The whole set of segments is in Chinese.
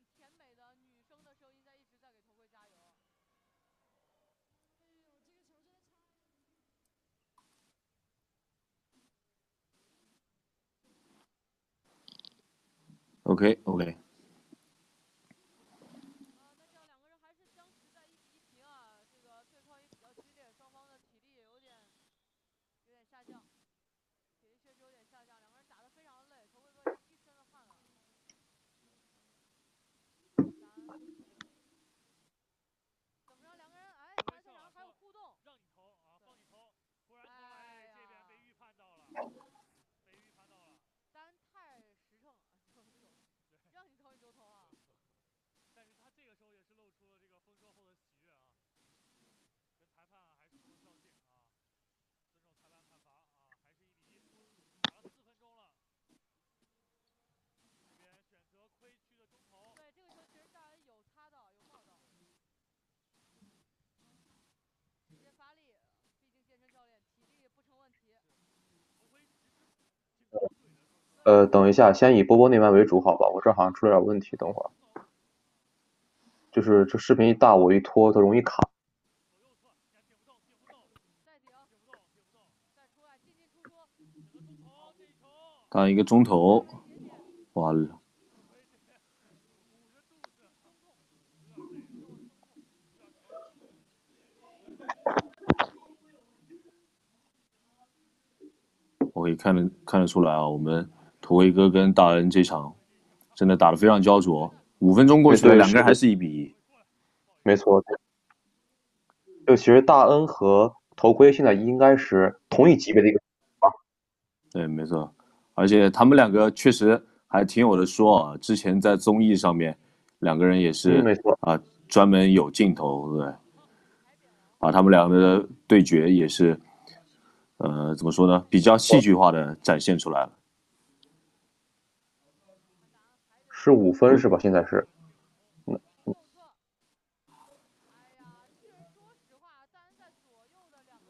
很甜美的女生的声音在一直在给头盔加油。哎呦，这个球真差 OK OK，这样两个人还是僵持在一比一平啊，这个对抗也比较激烈，双方的体力也有点有点下降，体力确实有点下降，两个人打得非常的累，头盔哥已经一身的汗了。咱怎么着，两个人哎，发现两个人还有互动，让你投啊，放你投，突然投哎来这边呀被预判到了，被预判到了。单太实诚，就是这种让你投你就投啊。但是他这个时候也是露出了这个丰收后的喜悦啊，跟裁判还是不能较劲啊，尊重裁判判罚啊，还是一比一，打了四分钟了。这边选择亏区的中投，对，这个球其实大人有擦到，有冒到。直接发力，毕竟健身教练体力不成问题。头盔其实挺不对的，说实话。呃，等一下，先以波波那边为主，好吧？我这好像出了点问题，等会儿。就是这视频一大，我一拖，它容易卡。刚一个钟头，完了。我可以看得看得出来啊，我们头盔哥跟大恩这场真的打得非常焦灼，五分钟过去了，两个人还是一比一。没错，就其实大恩和头盔现在应该是同一级别的一个啊。对，没错，而且他们两个确实还挺有的说啊。之前在综艺上面，两个人也是嗯，没错，啊，专门有镜头，对，把他们两个的对决也是，呃，怎么说呢，比较戏剧化的展现出来了。是五分是吧？现在是。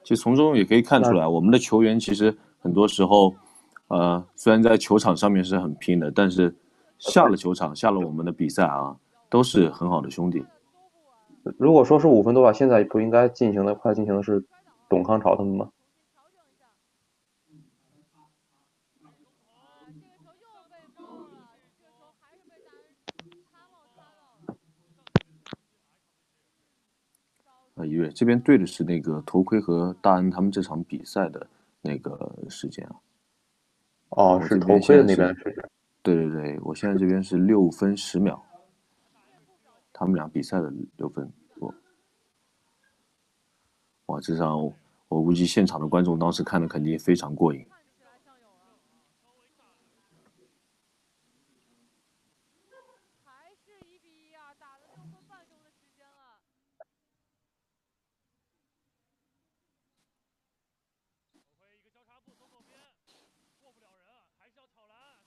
其实从中也可以看出来，我们的球员其实很多时候，呃，虽然在球场上面是很拼的，但是下了球场，下了我们的比赛啊，都是很好的兄弟。如果说是五分的话，现在不应该进行的，快进行的是董康朝他们吗？重新调整一下。哎，这个球又被包了，这个球还是被大人擦到擦到了。啊，一月这边对的是那个头盔和大恩他们这场比赛的那个时间啊。哦，是头盔的那边现在是边是这样。对对对，我现在这边是六分十秒，他们俩比赛的六分多。哇，这场我我估计现场的观众当时看的肯定非常过瘾。看起来像有啊。还是一比一啊，打了六分半钟的时间了。头盔一个交叉步走左边，过不了人啊，还是要挑篮，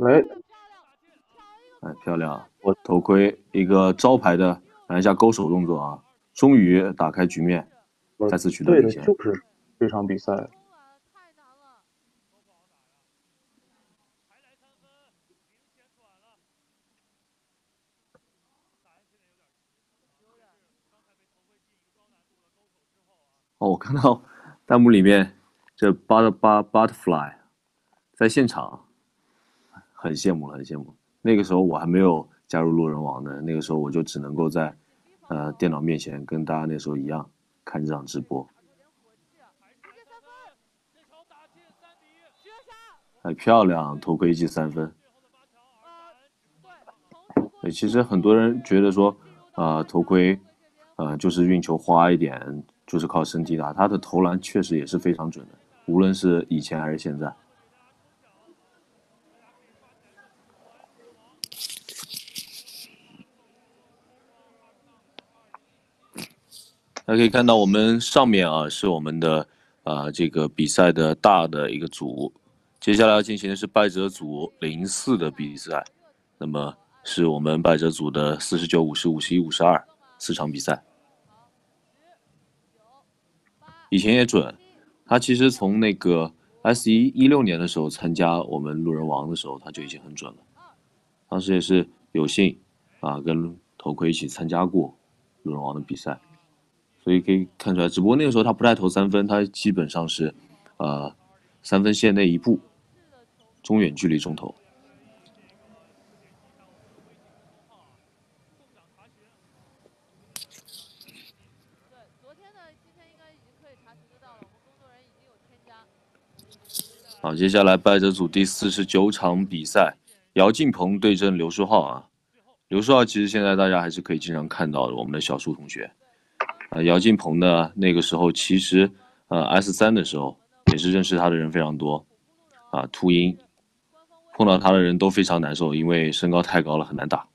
太远了。没这个漂亮，打进啊！挑一个哎，漂亮！我头盔一个招牌的篮下勾手动作啊，终于打开局面，再次取得对的，领先。就是这场比赛。哦，我看到弹幕里面这 but but butterfly 在现场，很羡慕了，很羡慕。那个时候我还没有加入路人王呢，那个时候我就只能够在呃电脑面前跟大家那时候一样看这场直播。漂亮，头盔记三分。最后的八强，呃而打人，对，从直播对，其实很多人觉得说，啊、头盔，呃，就是运球花一点，就是靠身体打。他的投篮确实也是非常准的，无论是以前还是现在。大家可以看到，我们上面啊是我们的啊、这个比赛的大的一个组，接下来要进行的是败者组零四的比赛，那么是我们败者组的四十九、五十、五十一、五十二四场比赛。以前也准，他其实从那个 S 一一六年的时候参加我们路人王的时候，他就已经很准了。当时也是有幸啊跟头盔一起参加过路人王的比赛，所以可以看出来，只不过那个时候他不带投三分，他基本上是呃三分线内一步，中远距离中投。好，接下来败者组第四十九场比赛，姚劲鹏对阵刘书浩啊。刘书浩其实现在大家还是可以经常看到的，我们的小树同学。啊，姚劲鹏呢，那个时候其实呃 S 三的时候也是认识他的人非常多，啊，秃鹰，碰到他的人都非常难受，因为身高太高了，很难打。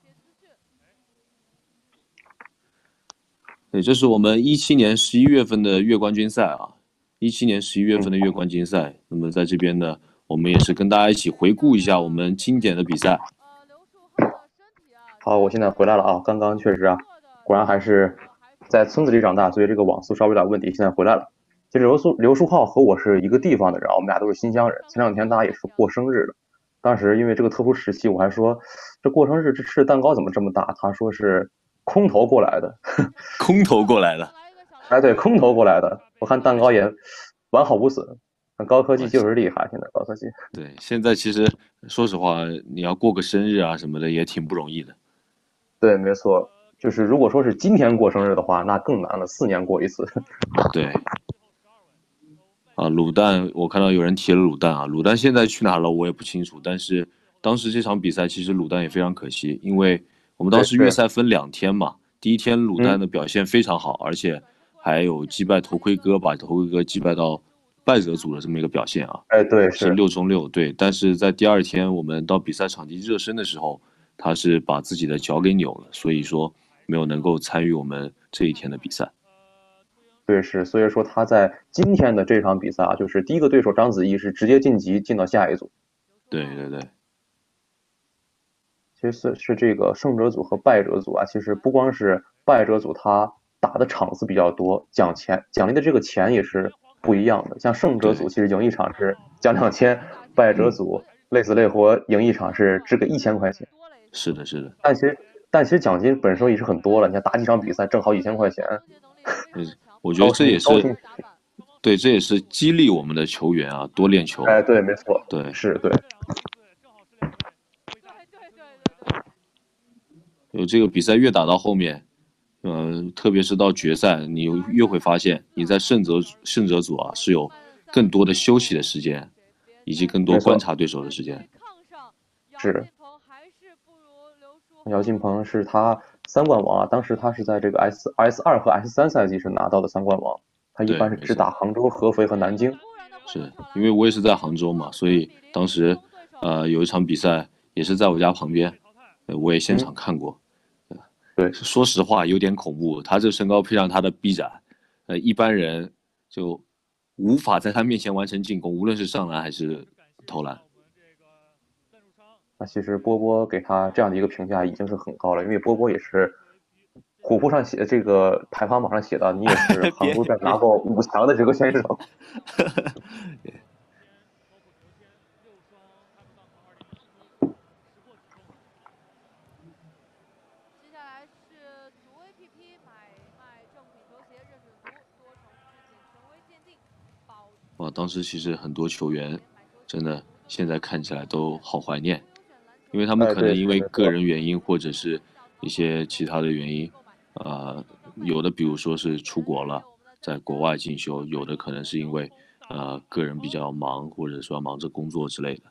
对，这是我们一七年十一月份的月冠军赛啊，一七年十一月份的月冠军赛。那么在这边呢，我们也是跟大家一起回顾一下我们经典的比赛。好，我现在回来了啊，刚刚确实啊，果然还是在村子里长大，所以这个网速稍微有点问题，现在回来了。其实刘书刘书浩和我是一个地方的人啊，我们俩都是新疆人。前两天大家也是过生日的，当时因为这个特殊时期，我还说这过生日这吃的蛋糕怎么这么大？他说是空投过来的，空投过来的，哎，对，空投过来的。我看蛋糕也完好无损，高科技就是厉害，现在高科技。对，现在其实说实话，你要过个生日啊什么的也挺不容易的。对，没错，就是如果说是今天过生日的话，那更难了，四年过一次。对。啊，卤蛋，我看到有人提了卤蛋啊，卤蛋现在去哪了我也不清楚。但是当时这场比赛其实卤蛋也非常可惜，因为我们当时对月赛分两天嘛，第一天卤蛋的表现非常好，而且还有击败头盔哥，把头盔哥击败到败者组的这么一个表现啊。哎，对，是是，六中六，对。但是在第二天我们到比赛场地热身的时候，他是把自己的脚给扭了，所以说没有能够参与我们这一天的比赛。对是，所以说他在今天的这场比赛啊，就是第一个对手章子怡是直接晋级进到下一组。对对对，其实是是这个胜者组和败者组啊，其实不光是败者组，他打的场次比较多，奖钱奖励的这个钱也是不一样的。像胜者组其实赢一场是奖两千，败者组累死累活赢一场是只给一千块钱。是的，是的。但其实但其实奖金本身也是很多了，你看打几场比赛挣好几千块钱，嗯我觉得这也是对，这也是激励我们的球员啊，多练球。哎，对，没错，对，是对，有这个比赛越打到后面，呃，特别是到决赛，你越会发现你在胜者胜者组啊是有更多的休息的时间，以及更多观察对手的时间。是姚姚劲鹏是他三冠王啊，当时他是在这个 S S 二和 S 三赛季是拿到的三冠王，他一般是只打杭州、合肥和南京。是因为我也是在杭州嘛，所以当时呃有一场比赛也是在我家旁边，呃我也现场看过。呃对说实话有点恐怖，他这身高配上他的臂展，呃一般人就无法在他面前完成进攻，无论是上篮还是投篮。那其实波波给他这样的一个评价已经是很高了，因为波波也是虎扑上写这个排行榜上写的，你也是杭州站拿过五强的这个选手。接下来是足 APP 买卖正品球鞋认准足，多重实检权威鉴定，保哇，当时其实很多球员真的现在看起来都好怀念，因为他们哎可能因为个人原因或者是一些其他的原因，呃，有的比如说是出国了，在国外进修，有的可能是因为呃个人比较忙，或者说忙着工作之类的，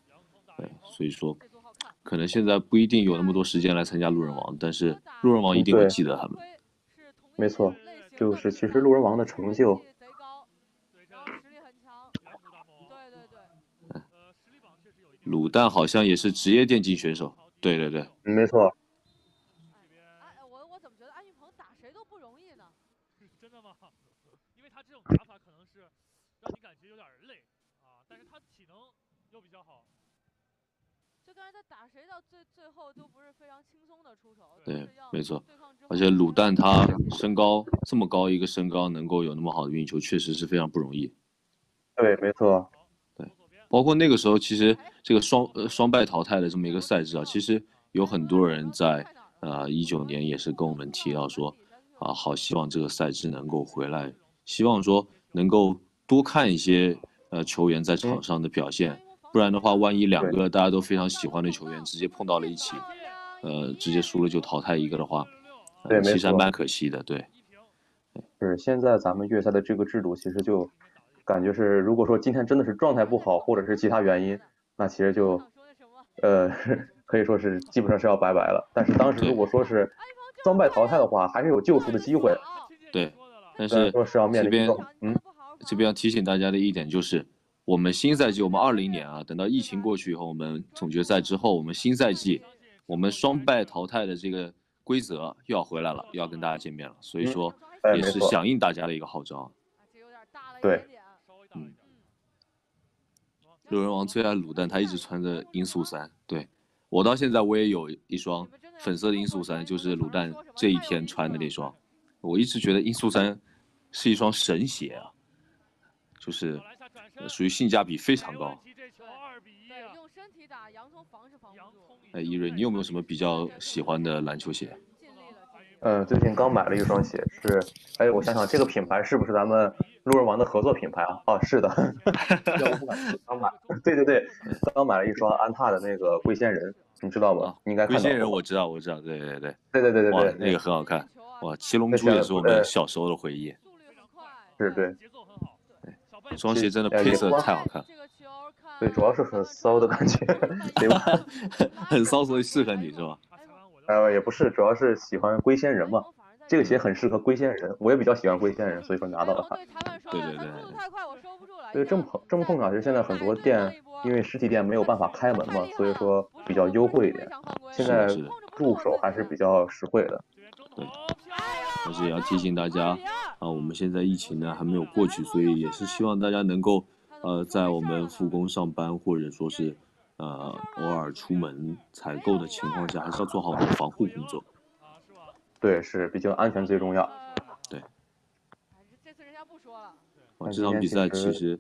对，所以说可能现在不一定有那么多时间来参加路人王，但是路人王一定会记得他们。没错，就是其实路人王的成就，贼高，然后实力很强，对对对，卤蛋好像也是职业电竞选手，对对对，嗯没错，哎，我我怎么觉得安玉鹏打谁都不容易呢？真的吗？因为他这种打法可能是让你感觉有点累啊，但是他体能又比较好。就感觉他打谁到最最后都不是非常轻松的出手，对没错而且卤蛋他身高这么高一个身高，能够有那么好的运球，确实是非常不容易。对，没错，包括那个时候，其实这个双呃双败淘汰的这么一个赛制啊，其实有很多人在呃一九年也是跟我们提到说，啊好希望这个赛制能够回来，希望说能够多看一些呃球员在场上的表现，不然的话，万一两个大家都非常喜欢的球员直接碰到了一起，呃直接输了就淘汰一个的话，对，其实还蛮可惜的，对。是现在咱们月赛的这个制度，其实就感觉是，如果说今天真的是状态不好，或者是其他原因，那其实就，呃，可以说是基本上是要拜拜了。但是当时如果说是双败淘汰的话，还是有救赎的机会。对，但是说是要面临嗯，这边要提醒大家的一点就是，我们新赛季，我们二零年啊，等到疫情过去以后，我们总决赛之后，我们新赛季，我们双败淘汰的这个规则又要回来了，又要跟大家见面了。所以说。也是响应大家的一个号召。对，嗯，路人王最爱卤蛋，他一直穿着音速三。对我到现在我也有一双粉色的音速三，就是卤蛋这一天穿的那双。我一直觉得音速三是一双神鞋啊，就是属于性价比非常高。用身体打洋葱防是防不住。哎，伊瑞，你有没有什么比较喜欢的篮球鞋？嗯，最近刚买了一双鞋，是，哎，我想想，这个品牌是不是咱们路人王的合作品牌啊？哦，是的，刚买，对对对，刚买了一双安踏的那个龟仙人，你知道吗？应该龟仙人我知道，我知道，对对对，对对对对对，那个很好看，哇，七龙珠也是我们小时候的回忆，是，对，对，双鞋真的配色太好看，对，主要是很骚的感觉，对吧 很骚，所以适合你是吧？呃，也不是，主要是喜欢龟仙人嘛。这个鞋很适合龟仙人，我也比较喜欢龟仙人，所以说拿到了它。对对对。对，这么碰这么碰巧，其实现在很多店因为实体店没有办法开门嘛，所以说比较优惠一点。现在入手还是比较实惠的。对。但是也要提醒大家啊，我们现在疫情呢还没有过去，所以也是希望大家能够呃，在我们复工上班或者说是。呃，偶尔出门采购的情况下，还是要做好防护工作。对，是，毕竟安全最重要。对。这次人家不说了。这场比赛其实，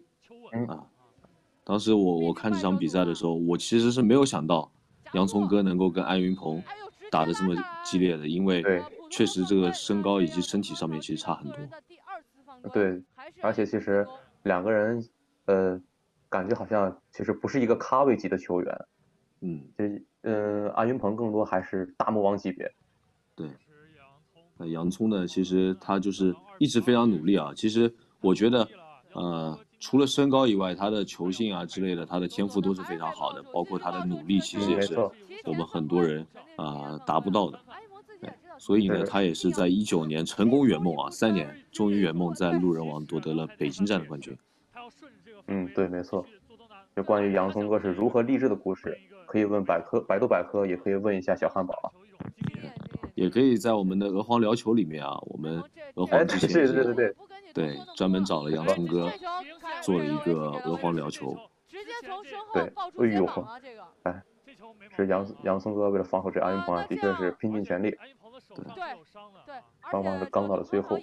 啊，当时我我看这场比赛的时候，我其实是没有想到洋葱哥能够跟安云鹏打的这么激烈的，因为确实这个身高以及身体上面其实差很多。对，而且其实两个人，呃。感觉好像其实不是一个咖位级的球员，嗯，就嗯，安云鹏更多还是大魔王级别。对，那洋葱呢？其实他就是一直非常努力啊。其实我觉得，呃，除了身高以外，他的球性啊之类的，他的天赋都是非常好的。包括他的努力，其实也是我们很多人啊达不到的。对，所以呢，他也是在一九年成功圆梦啊，三年终于圆梦，在路人王夺得了北京站的冠军。嗯，对，没错。就关于洋葱哥是如何励志的故事，可以问百科、百度百科，也可以问一下小汉堡。也可以在我们的鹅黄聊球里面啊，我们鹅黄之前对对对对对，专门找了洋葱哥做了一个鹅黄聊球。对，哎呦呵，哎，是洋洋葱哥为了防守这阿云鹏啊，的确是拼尽全力。对对，双方是刚到了最后。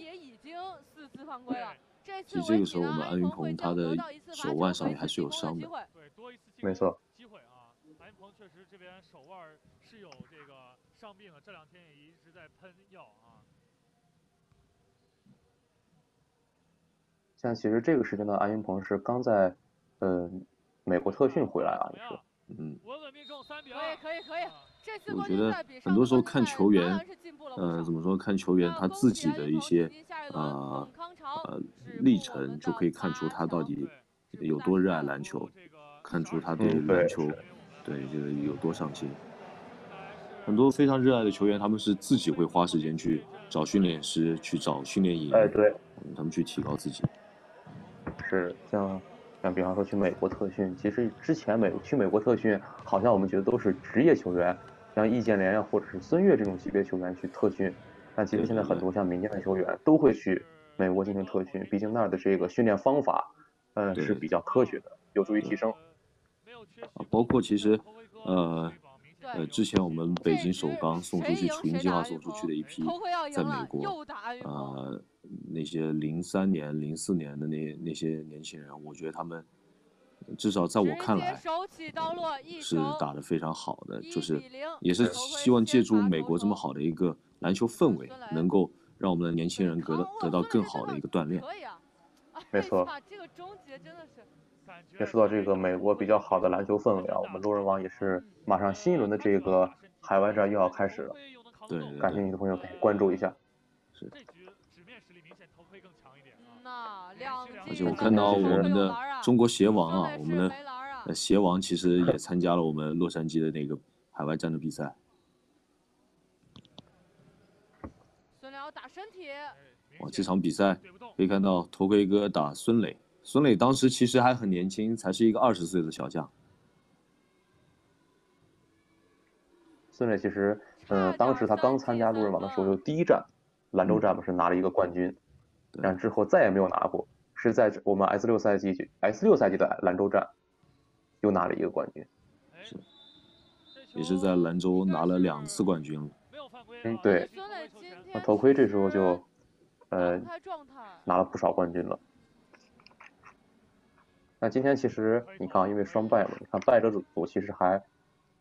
其实这个时候，我们安云鹏他的手腕上面还是有伤的。没错。机会啊，安云鹏确实这边手腕是有这个伤病的，这两天也一直在喷药啊。像其实这个时间段，安云鹏是刚在呃美国特训回来啊，也是。嗯。可以可以可以。我觉得很多时候看球员，呃，怎么说？看球员他自己的一些呃呃历程，就可以看出他到底有多热爱篮球，看出他对篮球对这个有多上心。很多非常热爱的球员，他们是自己会花时间去找训练师，去找训练营，哎，对，他们去提高自己。是像。像比方说去美国特训，其实之前美去美国特训，好像我们觉得都是职业球员，像易建联呀或者是孙悦这种级别球员去特训，但其实现在很多像民间的球员都会去美国进行特训，毕竟那儿的这个训练方法，嗯是比较科学的，有助于提升。啊，包括其实，呃。呃，之前我们北京首钢送出去雏鹰计划送出去的一？批，在美国，呃，那些零三年、零四年的那那些年轻人，我觉得他们至少在我看来是打得非常好的，就是也是希望借助美国这么好的一个篮球氛围，能够让我们的年轻人得到得到更好的一个锻炼。没错。呀这个终结真的是也说到这个美国比较好的篮球氛围啊，我们路人王也是马上新一轮的这个海外战又要开始了，对对感兴趣的朋友可以关注一下。这局纸面实力明显头盔更强一点啊。那两而且我看到我们的中国鞋王啊，我们的鞋王其实也参加了我们洛杉矶的那个海外战的比赛。孙辽打身体，哎哇，这场比赛可以看到头盔哥打孙磊，孙磊当时其实还很年轻，才是一个二十岁的小将。孙磊其实，嗯，当时他刚参加路人王的时候，就第一站兰州站不是拿了一个冠军，对然后之后再也没有拿过，是在我们 S 六赛季 S 六赛季的兰州站又拿了一个冠军。也是在兰州拿了两次冠军了。嗯对那头盔这时候就，呃拿了不少冠军了。那今天其实你看啊，因为双败嘛，你看败者组其实还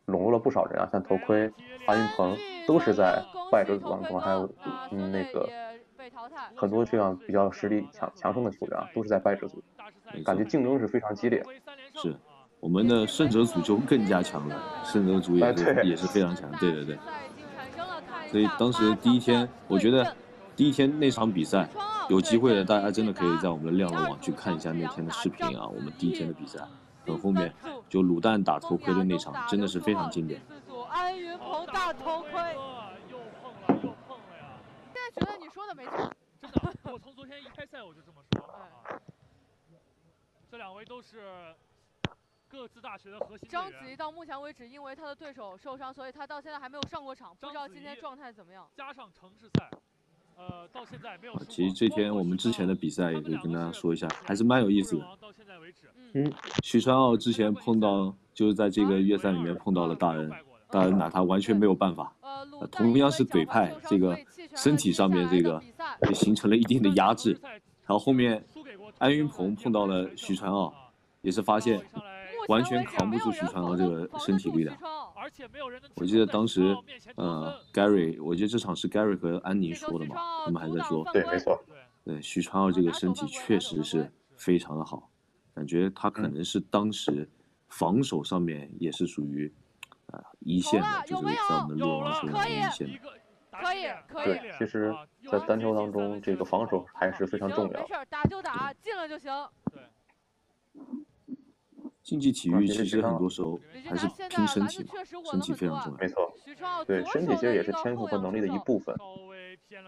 笼络了不少人啊，像头盔、阿云鹏都是在败者组当中，还有嗯那个很多这样比较实力强强盛的球员啊，都是在败者组，感觉竞争是非常激烈。是我们的胜者组就更加强了，胜者组也是哎也是非常强，对对对。所以当时第一天，我觉得第一天那场比赛，有机会的大家真的可以在我们的亮了网去看一下那天的视频啊，我们第一天的比赛，很后面就卤蛋打头盔的那场真的是非常经典。第四组安云鹏大头盔，又碰了又碰了呀！现在觉得你说的没错，真的，我从昨天一开赛我就这么说啊。这两位都是各自大学的核心队章子怡，到目前为止因为他的对手受伤，所以他到现在还没有上过场，不知道今天状态怎么样。加上城市赛，呃，到现在没有。其实这天我们之前的比赛也可以跟大家说一下，还是蛮有意思的。到现在为止，嗯，许川傲之前碰到就是在这个月赛里面碰到了大恩，大恩拿他完全没有办法，呃，同样是怼派这个身体上面这个也形成了一定的压制。然后后面安云鹏碰到了徐传傲，也是发现完全扛不住徐有人防得传傲这个身体力量。而且没有人能我记得当时，呃呃，Gary，我记得这场是 Gary 和安妮说的嘛他们还在说，对，没错，对，对许传傲这个身体确实是非常的好，感觉他可能是当时防守上面也是属于，呃，一线的，就是在我们的有了洛王手上可以一线的。可以可以对，其实，在单挑当中，这个防守还是非常重要行没事。打就打，进了就行。对，竞技体育其实很多时候还是拼身体嘛，身体非常重要。没错，对，身体其实也是天赋和能力的一部分。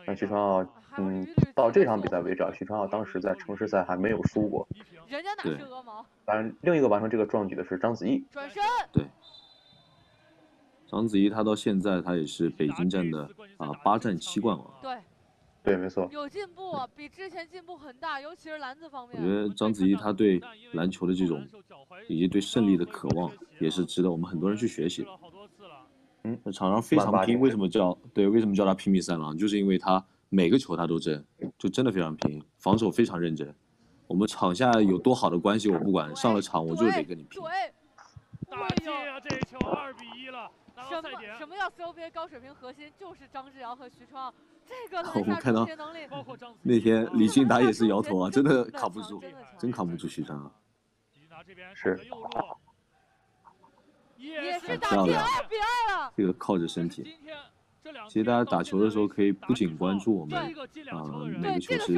那徐点传傲，嗯到这场比赛为止啊，徐川傲当时在城市赛还没有输过。人家哪对是鹅毛？当然，另一个完成这个壮举的是章子怡。转身，对，章子怡她到现在她也是北京站的啊八战七冠王。对，对，没错，有进步，比之前进步很大，尤其是篮子方面。我觉得章子怡她对篮球的这种以及对胜利的渴望，也是值得我们很多人去学习的。好多次了，那场上非常拼，为什么叫对？为什么叫他拼命三郎？就是因为他每个球他都争，就真的非常拼，防守非常认真。我们场下有多好的关系我不管，上了场我就得跟你拼。对，大哎呦戒啊！这一球二比一了，拿什么什，么叫 CBA 高水平核心？就是张志尧和徐创，这个看到那天李俊达也是摇头啊，真的扛不住真扛不住徐川啊。是也是是打进漂亮二比二了。这个靠着身体。其实大家打球的时候可以不仅关注我们啊哪个球是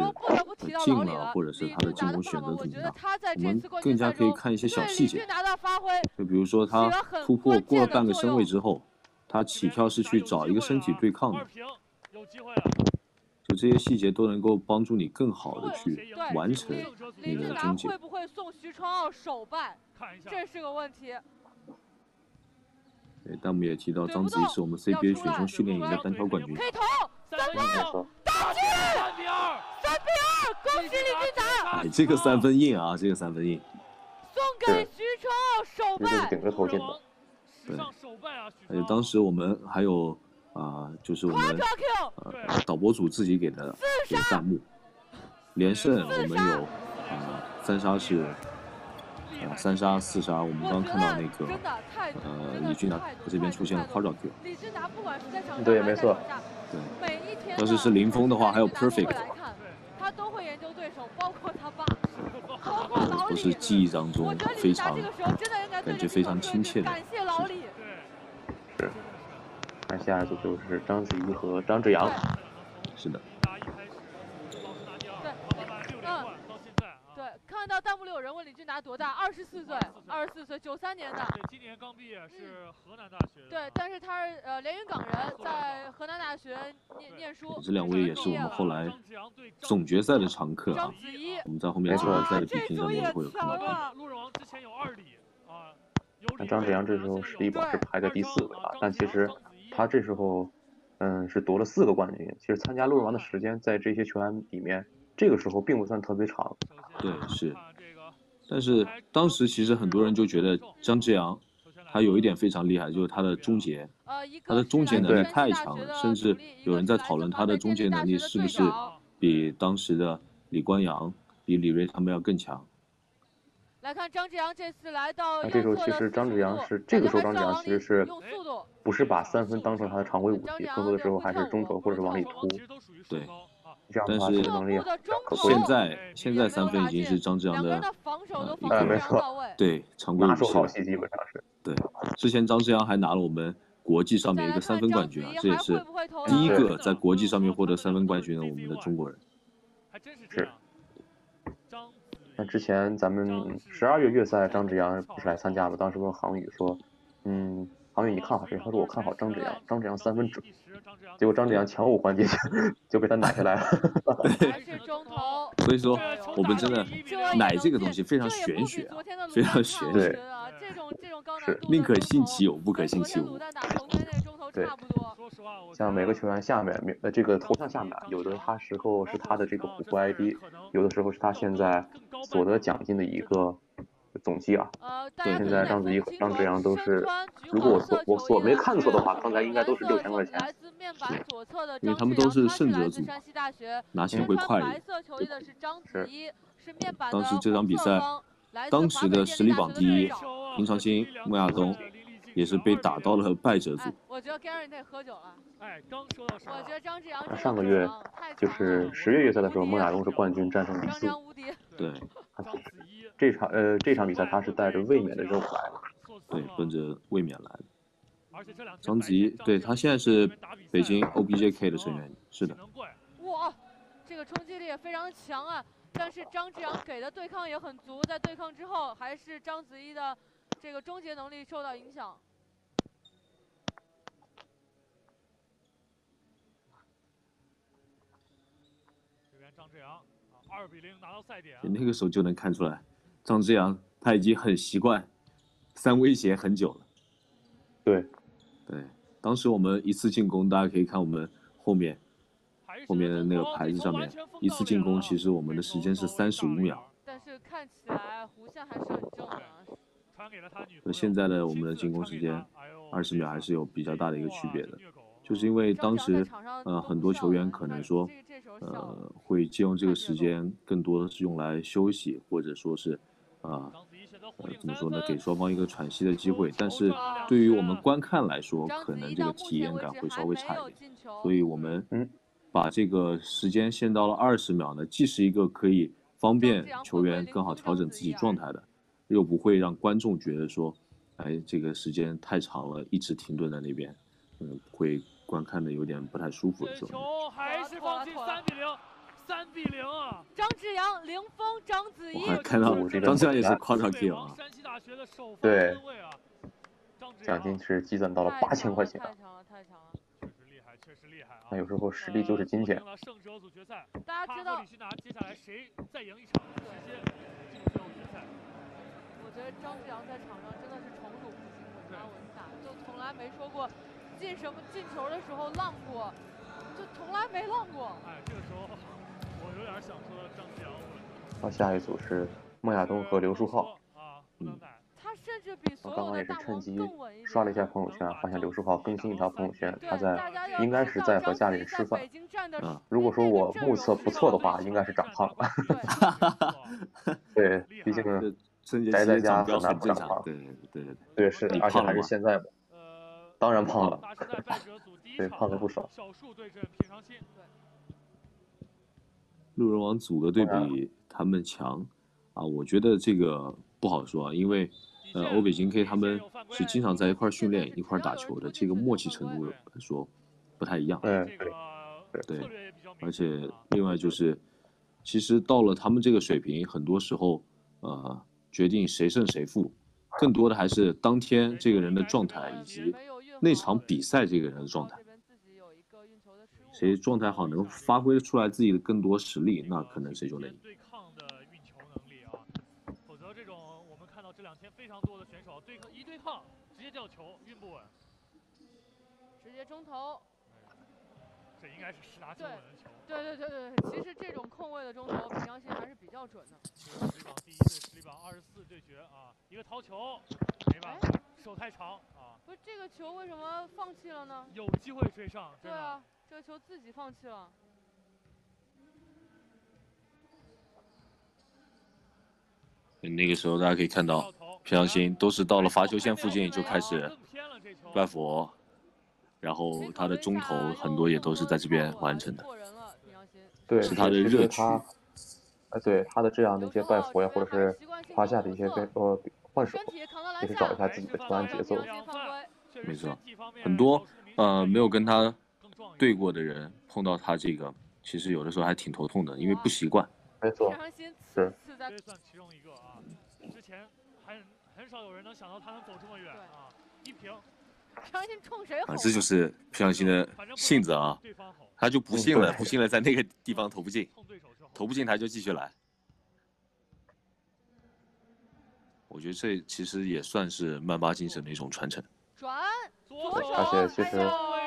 进了，或者是李他的进攻选择怎么样，我们更加可以看一些小细节就比如说他突破过了半个身位之后，他起跳是去找一个身体对抗的二，平有机会了，就这些细节都能够帮助你更好的去完成李那李俊达个终结会。不会送徐传傲手办，看一下，这是个问题。对，弹幕也提到对章子怡是我们 CBA 选秀训练营的单挑冠军。可以投三分没球，错，打进三比二，三比二，恭喜李俊达，哎，这个三分硬啊，这个三分硬。送给徐传傲手败。这都是顶着头进的。史上首败啊！许而且当时我们还有啊、就是我们呃导播组自己给的给的弹幕，连胜我们有啊、三杀是呃三杀四杀，我们刚看到那个呃李俊达这边出现了太多 quadra kill，李俊达不管是在场上对没错还是在场对，要是是林峰的话还有 perfect 他都会研究对手，包括他爸，包括老李。都是记忆当中非常感觉非常亲切的感谢老李。对，看下一组就是章子怡和张志阳。是的，打一开始，老师拿第二，慢慢慢六连冠到现在啊。对，看到弹幕里有人问李俊达多大，二十四岁，二十四岁，九三年的。对，今年刚毕业，是河南大学的。对，但是他是呃连云港人，在河南大学念念书。这两位也是我们后来总决赛的常客啊章。子怡，我们在后面总决赛的比拼上面也会有看到啊他。陆陆王之前有二李啊，那张子阳这时候实力榜是排在第四位啊，但其实他这时候，嗯，是夺了四个冠军。其实参加路人王的时间在这些球员里面，这个时候并不算特别长。对是但是当时其实很多人就觉得张志扬他有一点非常厉害，就是他的终结，呃，他的终结能力太强了，甚至有人在讨论他的终结能力是不是比当时的李光阳、比李锐他们要更强。来看张志阳这次来到那这时候其实张志阳是这个时候张志阳还是要往里其实是用速度，不是把三分当成他的常规武器，更多的时候还是中投或者是往里突。对这样的话，但是这个能力侧部的中可贵现在现在三分已经是张志阳的呃防得一个非常到位。对常规武器了。拿手好戏，基本上是。对，之前张志阳还拿了我们国际上面一个三分冠军啊，这也是第一个在国际上面获得三分冠军的我们的中国人。还真是。张那之前咱们十二月月赛，张志阳不是来参加吗？当时问航宇说，嗯，航宇你看好谁？他说我看好张志阳，张志阳三分准。结果张志阳强五环节 就被他 奶下来了。还是中投，所以说我们真的奶这个东西非常玄学啊非常玄学。我觉得啊，这种这种高难是度的宁可信其有，不可信其无对像每个球员下面，呃，这个头像下面，有的他时候是他的这个虎扑 ID，有的时候是他现在所得奖金的一个总计啊。呃，对现在章子怡和张志阳都是如果我所我所没看错的话刚才应该都是6000块钱来自面板左侧的因为他们都是胜者组拿钱会快一点。白色球衣的是章子怡，是面板当时这场比赛当时的实力榜第一学的队长平常心孟亚东也是被打到了败者组哎。，我觉得 Gary 那喝酒了。哎，刚说到我觉得张志阳那真的上个月就是十月月赛的时候，孟亚东是冠军，战胜李四张志。阳无敌。对张子怡这场呃这场比赛他是带着卫冕的任务来的。对，奔着卫冕来的。而且这两天章子怡，对他现在是北京 OBJK 的成员，是的。哇，这个冲击力也非常强啊！但是张志阳给的对抗也很足，在对抗之后，还是章子怡的这个终结能力受到影响。这边张志阳啊，二比零拿到赛点。那个时候就能看出来，张之阳他已经很习惯三威胁很久了。对，对，当时我们一次进攻，大家可以看我们后面后面的那个牌子上面，一次进攻其实我们的时间是三十五秒。但是看起来弧线还是很正的啊。传给了他女朋友和现在的我们的进攻时间二十秒还是有比较大的一个区别的就是因为当时呃很多球员可能说呃会借用这个时间更多的是用来休息，或者说是啊呃怎么说呢，给双方一个喘息的机会。但是对于我们观看来说，可能这个体验感会稍微差一点。所以我们嗯把这个时间限到了二十秒呢，既是一个可以方便球员更好调整自己状态的，又不会让观众觉得说，哎，这个时间太长了，一直停顿在那边，嗯，会观看的有点不太舒服的这种。这球还是放进三三比零啊！张志阳零封章子怡我，还看到我这个张志阳也是来夸张 kill 啊，山西大学的首发对分位啊，奖金是积攒到了八千块钱啊。太强了，太强了！确实厉害，确实厉害啊！那有时候实力就是金钱胜者组决赛，大家知道李，旭拿接下来谁再赢一场，直接进入最后决赛。我觉得张志阳在场上真的是宠辱不惊，稳扎稳打，就从来没说过进什么进球的时候浪过，就从来没浪过。哎，这个时候我有点想说。好，下一组是孟亚东和刘书浩。啊，嗯不能带。他甚至比我刚刚也是趁机。刷了一下朋友圈，发现刘书浩更新一条朋友圈，他在应该是在和家里人吃饭北。京站的啊如果说我目测不错的话，应该是长胖 了。对，对，毕竟宅在家很难不长胖对对对对对。对，是你，而且还是现在嘛，呃，当然胖了。对胖了不少小树对阵平常心，路人王组的对比他们强啊，我觉得这个不好说啊，因为呃欧北京 K 他们是经常在一块训练、一块打球的，这个默契程度来说不太一样。嗯，对，对而且另外就是，其实到了他们这个水平，很多时候呃决定谁胜谁负，更多的还是当天这个人的状态以及那场比赛这个人的状态这。边自己有一个运球的失误谁状态好，能发挥出来自己的更多实力，那可能谁就能赢。对抗的运球能力啊，否则这种我们看到这两天非常多的选手对抗一对抗直接掉球，运不稳，直接中投。这应该是十拿九稳的球。对对对对，对，其实这种空位的中投，平常心还是比较准的。实力榜第一对实力榜二十四对决啊，一个掏球，没办法，手太长啊，不是这个球为什么放弃了呢？有机会追上，真的。对啊，这个球自己放弃了。那个时候大家可以看到，平常心都是到了罚球线附近就开始。拜佛，然后他的中投很多也都是在这边完成的。对，是他的其实热区他，呃，对他的这样的一些拜佛呀，或者是胯下的一些跟呃换手也是找一下自己的投篮节奏。没错很多呃没有跟他对过的人碰到他这个，其实有的时候还挺头痛的，因为不习惯。没错平，常心是在这算其中一个啊。之前很很少有人能想到他能走这么远啊，一平平常心冲谁吼啊，这就是平常心的性子啊，他就不信了，不信了，在那个地方投不进，投不进他就继续来。我觉得这其实也算是曼巴精神的一种传承。转，左手左手而且其实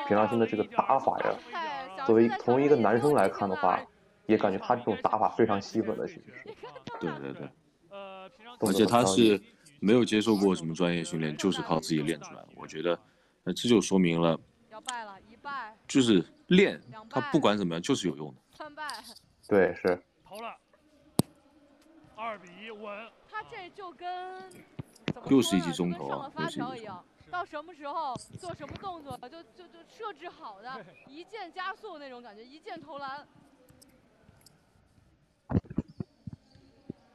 平常心的这个打法呀作为从一个男生来看的话，也感觉他这种打法非常吸粉的，其实是。对对对，而且他是没有接受过什么专业训练，就是靠自己练出来的。我觉得，那这就说明了，要败了，一败就是练，他不管怎么样就是有用的。三败，对，是投了，二比一稳。他这就跟又是一记中投啊又是一记条一样，到什么时候做什么动作，就就就设置好的，一键加速那种感觉，一键投篮。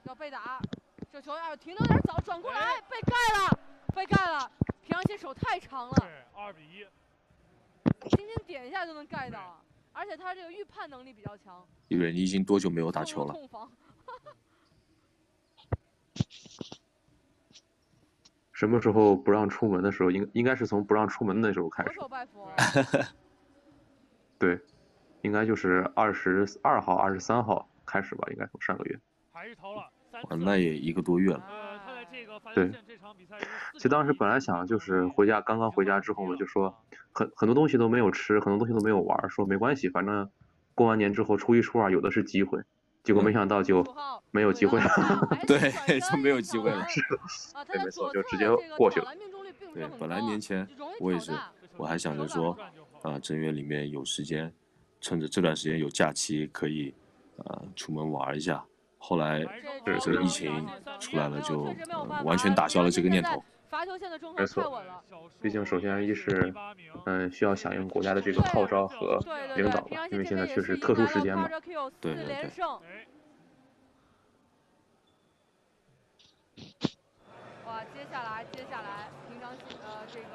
要被打，这球要是停的有点早，转过来被盖了，被盖了。平常心手太长了，对，二比一。轻轻点一下就能盖到，而且他这个预判能力比较强。一个人已经多久没有打球了？什么时候不让出门的时候，应应该是从不让出门的时候开始。对，应该就是二十二号、二十三号开始吧，应该从上个月。还是投了哇，那也一个多月了。对其实当时本来想就是回家，刚刚回家之后呢，就说很很多东西都没有吃，很多东西都没有玩，说没关系，反正过完年之后初一初二有的是机会。结果没想到就没有机会了。对就没有机会了 对没错就直接过去了对本来年前我也是，我还想着说，啊，正月里面有时间，趁着这段时间有假期，可以啊出门玩一下。后来这这个疫情出来了就，呃完全打消了这个念头。。罚球线的中锋没错太稳了，毕竟首先一是嗯需要响应国家的这个号召和领导吧，因为现在确实特殊时间嘛。对对对哇，接下来接下来平常心呃这个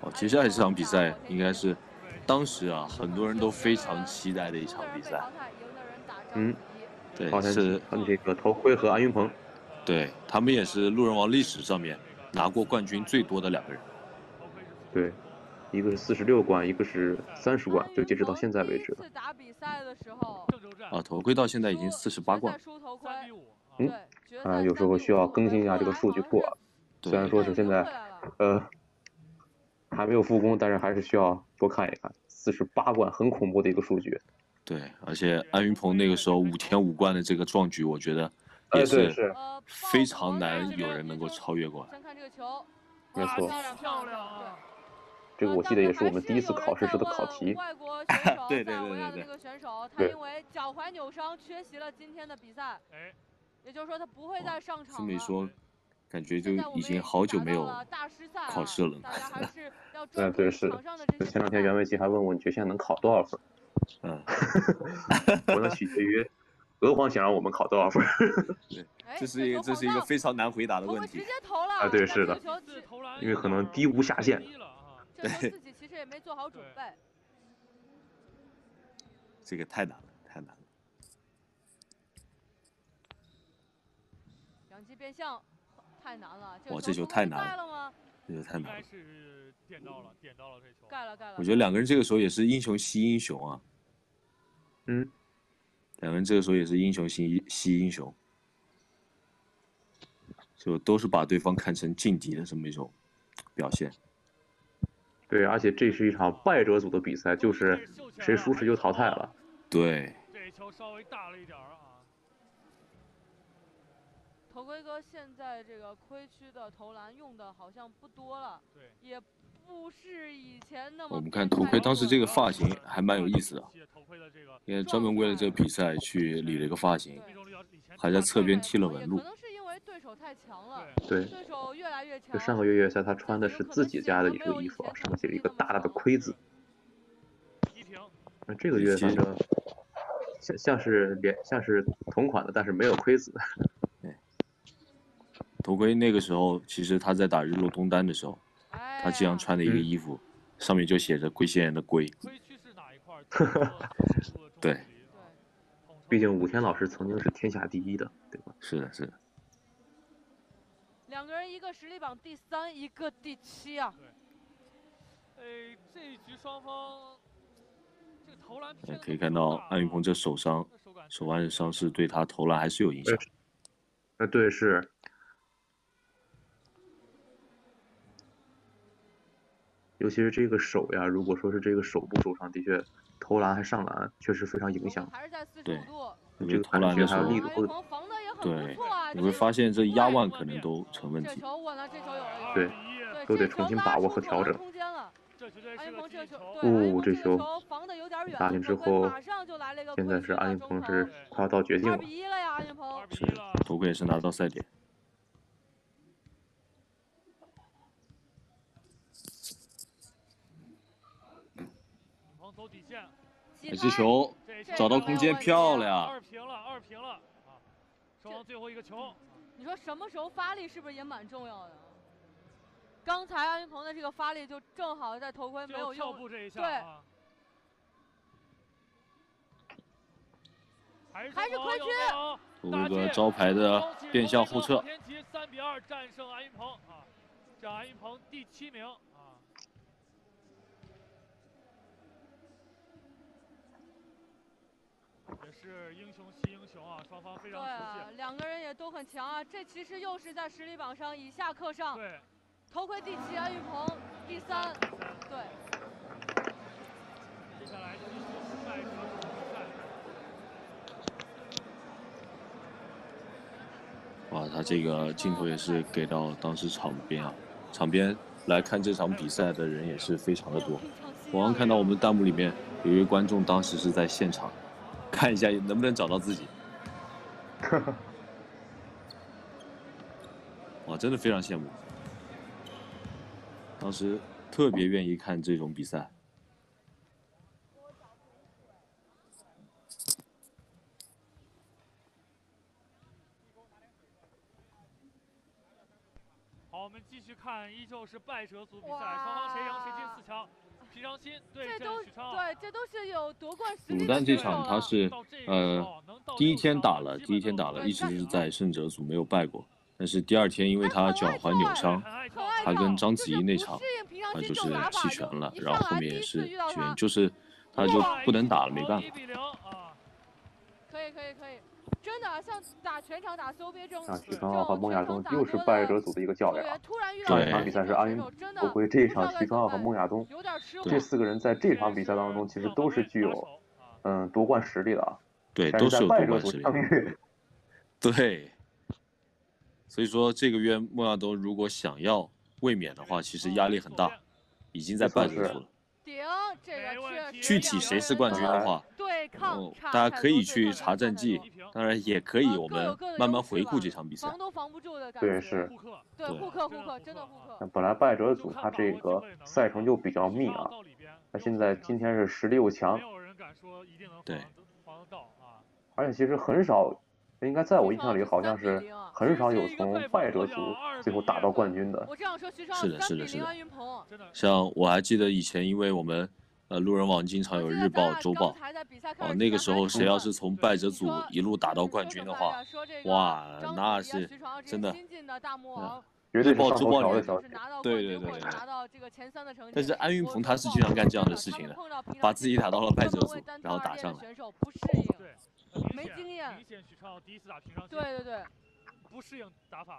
哦，接下来这场比赛应该是当时啊很多人都非常期待的一场比赛。嗯，对，好像是，嗯这个头盔和安云鹏，对他们也是路人王历史上面拿过冠军最多的两个人。对，一个是四十六冠，一个是三十冠，就截止到现在为止打比赛的时候，啊，头盔到现在已经四十八冠嗯啊，有时候需要更新一下这个数据库啊。虽然，说是现在呃还没有复工，但是还是需要多看一看。四十八冠很恐怖的一个数据，对，而且安云鹏那个时候五天五冠的这个壮举，我觉得哎，也是，呃非常难有人能够超越过来。没错漂亮啊！这个我记得也是我们第一次考试时的考题。外国选手 对对塞尔维亚的对对对这个选手，他因为脚踝扭伤缺席了今天的比赛，哎，也就是说他不会再上场了。这么一说，感觉就已经好久没有大师赛啊考试了。大家还是 要嗯，对是场上的这些前两天袁伟奇还问我你觉得现在能考多少分？嗯，我能取决于俄皇想让我们考多少分。对这是一个这是一个非常难回答的问题直接。投了啊对是的因为可能低无下限低了啊这球自己其实也没做好准备。这个太难了，太难了。两击变向太难了，这个哇这球球太难了盖了吗？这个太应该难了。是点到了，点到了这球。盖了盖了。我觉得两个人这个时候也是英雄惜英雄啊，嗯，两个人这个时候也是英雄惜惜英雄，就都是把对方看成劲敌的这么一种表现。对，而且这是一场败者组的比赛，就是谁输谁就淘汰了。对，这一球稍微大了一点啊。头盔哥现在这个亏区的投篮用的好像不多了，对，也不是以前那么。我们看头盔当时这个发型还蛮有意思的，头盔的这个因为专门为了这个比赛去理了一个发型，还在侧边剃了纹路可。能是因为对手太强了，对对，手越来越强。就上个月月赛他穿的是自己家的一个衣服啊，上面写了一个大大的盔字。那这个月反正像像是连像是同款的，但是没有盔子。头盔那个时候，其实他在打日落东单的时候，哎他这样穿的一个衣服，上面就写着龟仙人的龟。对对，毕竟武天老师曾经是天下第一的，对吧？是的，是的。两个人一个实力榜第三，一个第七啊。呃，这一局双方这个投篮偏可以看到安云鹏这手伤，手腕伤势对他投篮还是有影响。呃，对，是。尤其是这个手呀，如果说是这个手部受伤，的确投篮还上篮，确实非常影响。还是在四十度。因为投篮的时候还有，力度防的也很对不错啊。你会发现这压腕可能都成问这题。球稳了，这球有了。对对，都得重新把握和调整哦这球球防的有点远。打进之后马上就来了一个现在是安云鹏是快要到绝境二了。比一了呀，安云鹏是，头盔也是拿到赛点。鹏走底这球找到空间，漂亮！二平了，二平了啊！双方最后一个球，你说什么时候发力是不是也蛮重要的？刚才安云鹏的这个发力就正好在头盔没有用，步这一下对啊。还是还是亏区头盔哥招牌的变向后撤，天齐三比二战胜安云鹏啊，这安云鹏第七名啊。也是英雄惜英雄啊，双方非对常熟啊悉。，两个人也都很强啊。这其实又是在实力榜上以下克上，对，头盔第七，安玉鹏第三，对。接下来继续赛车比赛。哇，他这个镜头也是给到当时场边啊，场边来看这场比赛的人也是非常的多。我刚看到我们弹幕里面有一位观众当时是在现场，看一下能不能找到自己。哇，真的非常羡慕。当时特别愿意看这种比赛。好，我们继续看，依旧是败者组比赛，双方谁赢谁进四强。皮长新对这都。对，这都是有夺冠实力牡的丹这场他是呃第一天打了，第一天打了一直会是在胜者组没有败过，但是第二天因为他脚踝扭伤，他跟跳章子怡那场就是不适应平常他就是弃权了，然后后面也是次遇到他权，就是他就不能打了，没办法。可以可以可以，真的像打全场打 CBA 这种啊，这许昌浩和种孟亚东又是败者组的一个较量。突然遇到对这样上一场比赛是阿云选手真的头盔，这一场许昌浩和孟亚东这。四个人在这场比赛当中其实都是具有嗯夺冠实力的啊，对，都是有夺冠实力。对，所以说这个月孟亚东如果想要卫冕的话，其实压力很大，已经在败者组了。顶这个确实具体谁是冠军的话，对抗哦差大家可以去查战绩当然也可以，我们慢慢回顾这场比赛防。都防不住的感觉。对是，对，对互克互克，真的互真的互克啊克。本来败者组他这个赛程就比较密啊，他现在今天是十六强没，有人敢说一定能对。而且其实很少，应该在我印象里好像是3比0啊很少有从败者组最后打到冠军的。我这样说，徐超是的是的是的，像我还记得以前，因为我们呃路人网经常有日报、周报，哦，那个时候谁要是从败者组一路打到冠军的话，哇那是真的的。绝对周报。对对对对。但是安云鹏他是经常干这样的事情的，把自己打到了败者组，然后打上来。选手不适应。对，很明没经验明显许昌第一次打平常心，对对对，不适应打法。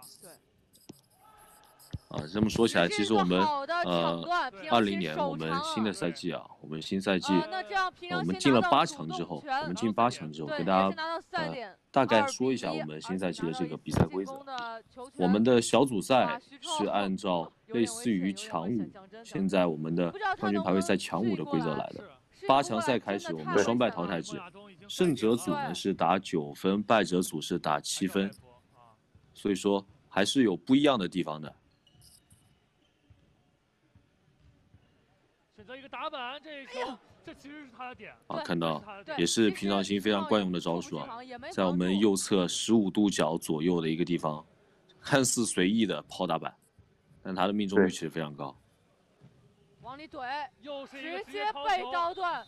啊，这么说起来，其实我们呃，二零年我们新的赛赛季啊，我们新赛季，呃我们进了八强之后，我们进八强之后，对跟大家呃大概说一下我们新赛季的这个比赛规则。我们的小组赛是按照类似于强五现在我们的冠军排位赛强五的规则来的。八强赛开始，我们双败淘汰制胜者组呢是打九分，败者组是打七分，啊，所以说还是有不一样的地方的。选择一个打板，这一球，这其实是他的点，啊，看到也是平常心非常惯用的招数啊，在我们右侧十五度角左右的一个地方，看似随意的抛打板，但他的命中率其实非常高。往里怼，又是一个直接被刀断。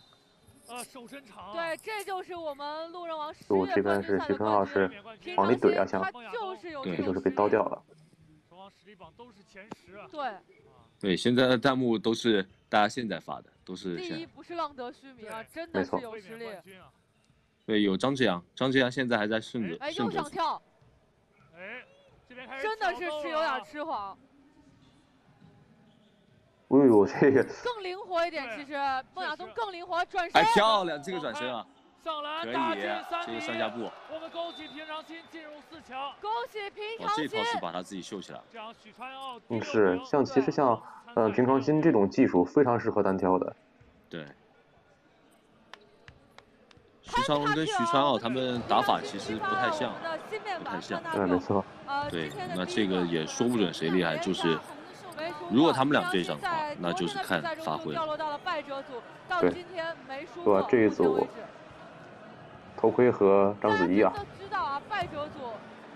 呃手伸长啊，对，这就是我们路人王十月冠军边是徐赛的冠军。春浩是往里怼啊想就是有对这就是被刀掉了。双方实力榜都是前十啊，对，对，现在的弹幕都是大家现在发的，都是第一不是浪得虚名啊，真的是有实力。对有张志阳，张志阳现在还在顺着哎，又想跳，哎，这边开始真的是是有点痴狂，哎呦，这个更灵活一点。其实孟亚东更灵活，转身哎，漂亮，这个转身啊，上篮可以打进，三这比一个上下步，我们恭喜平常心进入四强，恭喜平哇，常心这一套。是把他自己秀起来了。这样许川奥第嗯是像其实像参呃平常心这种技术非常适合单挑的。对，徐昌龙跟徐川傲他们打法其实不太像，不太像对，没错。呃，对那这个也说不准谁厉害就是如果他们俩对上的话那就是看发挥了对今天没输对。吧这一组头盔和章子怡啊知道啊，败者组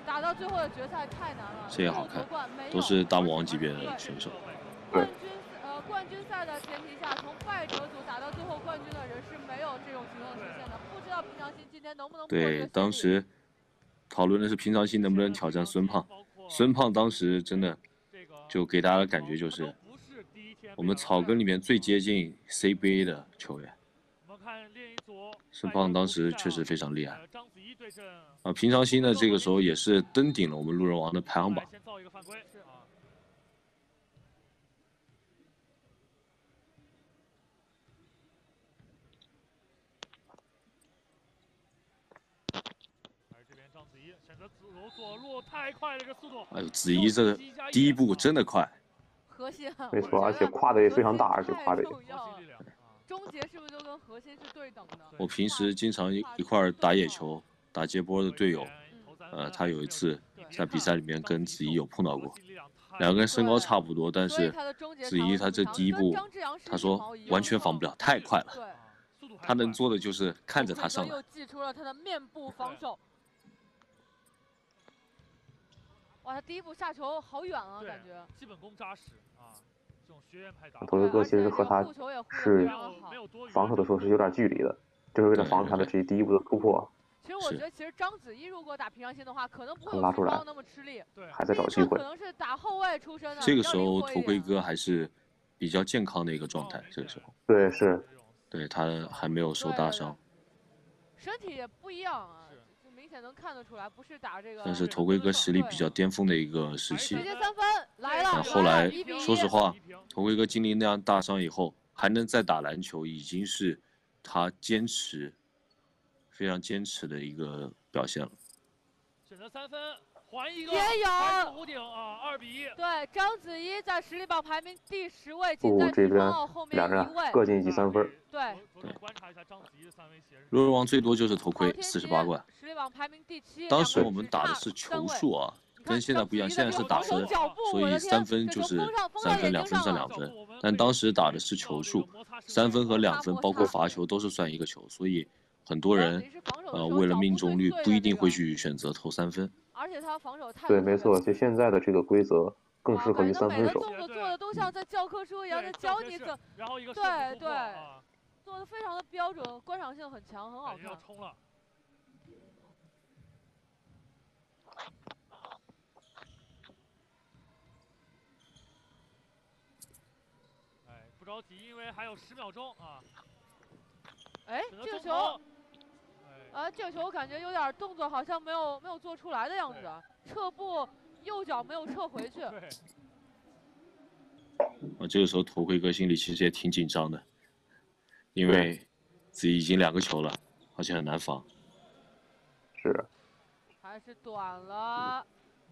打到最后的决赛太难了，这也好看都是大魔王级别的选手。对冠军呃冠军赛的前提下，从败者组打到最后冠军的人是没有这种情况出现的。不知道平常心今天能不能对当时讨论的是平常心能不能挑战孙胖，孙胖当时真的就给大家的感觉就是我们草根里面最接近 CBA 的球员。我们看另一组孙胖当时确实非常厉害啊，平常心呢这个时候也是登顶了我们路人王的排行榜。先造一个犯规啊。这边章子怡选择走左路，太快了，这速度。哎呦，子怡这个第一步真的快，核心啊，没错，而且跨的也非常大，而且跨的心终结是不是就跟核心是对等的？我平时经常一一块儿打野球、打接波的队友，呃，他有一次在比赛里面跟子怡有碰到过，两个人身高差不多，但是子怡他这第一步，他说完全防不了。太快了。速度他能做的就是看着他上来又。祭出了他的面部防守。哇，他第一步下球好远啊，感觉。基本功扎实头盔哥其实和他是防守的时候是有点距离的，就是为了防止他的这第一步的突破，其实我觉得，其实章子怡如果打平常心的话，可能不会拉出来那么吃力。对，还在找机会可。能是打后卫出身的，这个时候头盔哥还是比较健康的一个状态，这个时候对，是对他还没有受大伤，身体也不一样啊明显能看得出来，不是打这个。但是头盔哥实力比较巅峰的一个时期直。接三分来了，但后来说实话头盔哥经历那样大伤以后，还能再打篮球，已经是他坚持非常坚持的一个表现了。选择三分，还一个，也有顶啊，二比一。对，章子怡在实力榜排名第十位，不仅在许这边昌奥后面两位。各进一记三分。对，对观察一下章子怡的三维斜路人王最多就是头盔四十八冠。实力榜排名第七。当时我们打的是球数啊，跟现在不一样，现在是打分所以三分就是三分，两分算两分。但当时打的是球数，三分和两分包括罚球都是算一个球，所以很多人呃为了命中率不一定会去选择投三分。而且他防守太对，没错，就现在的这个规则更适合于三分手。每个动作做的都像在教科书一样在教你怎，然后一个对对，啊做的非常的标准，观赏性很强，很好看。要冲了。哎，不着急，因为还有十秒钟啊。哎，这个球，啊，这个球我感觉有点动作，好像没有没有做出来的样子，撤步右脚没有撤回去。对。啊，这个时候头盔哥心里其实也挺紧张的，因为自己已经两个球了，而且很难防。是。还是短了。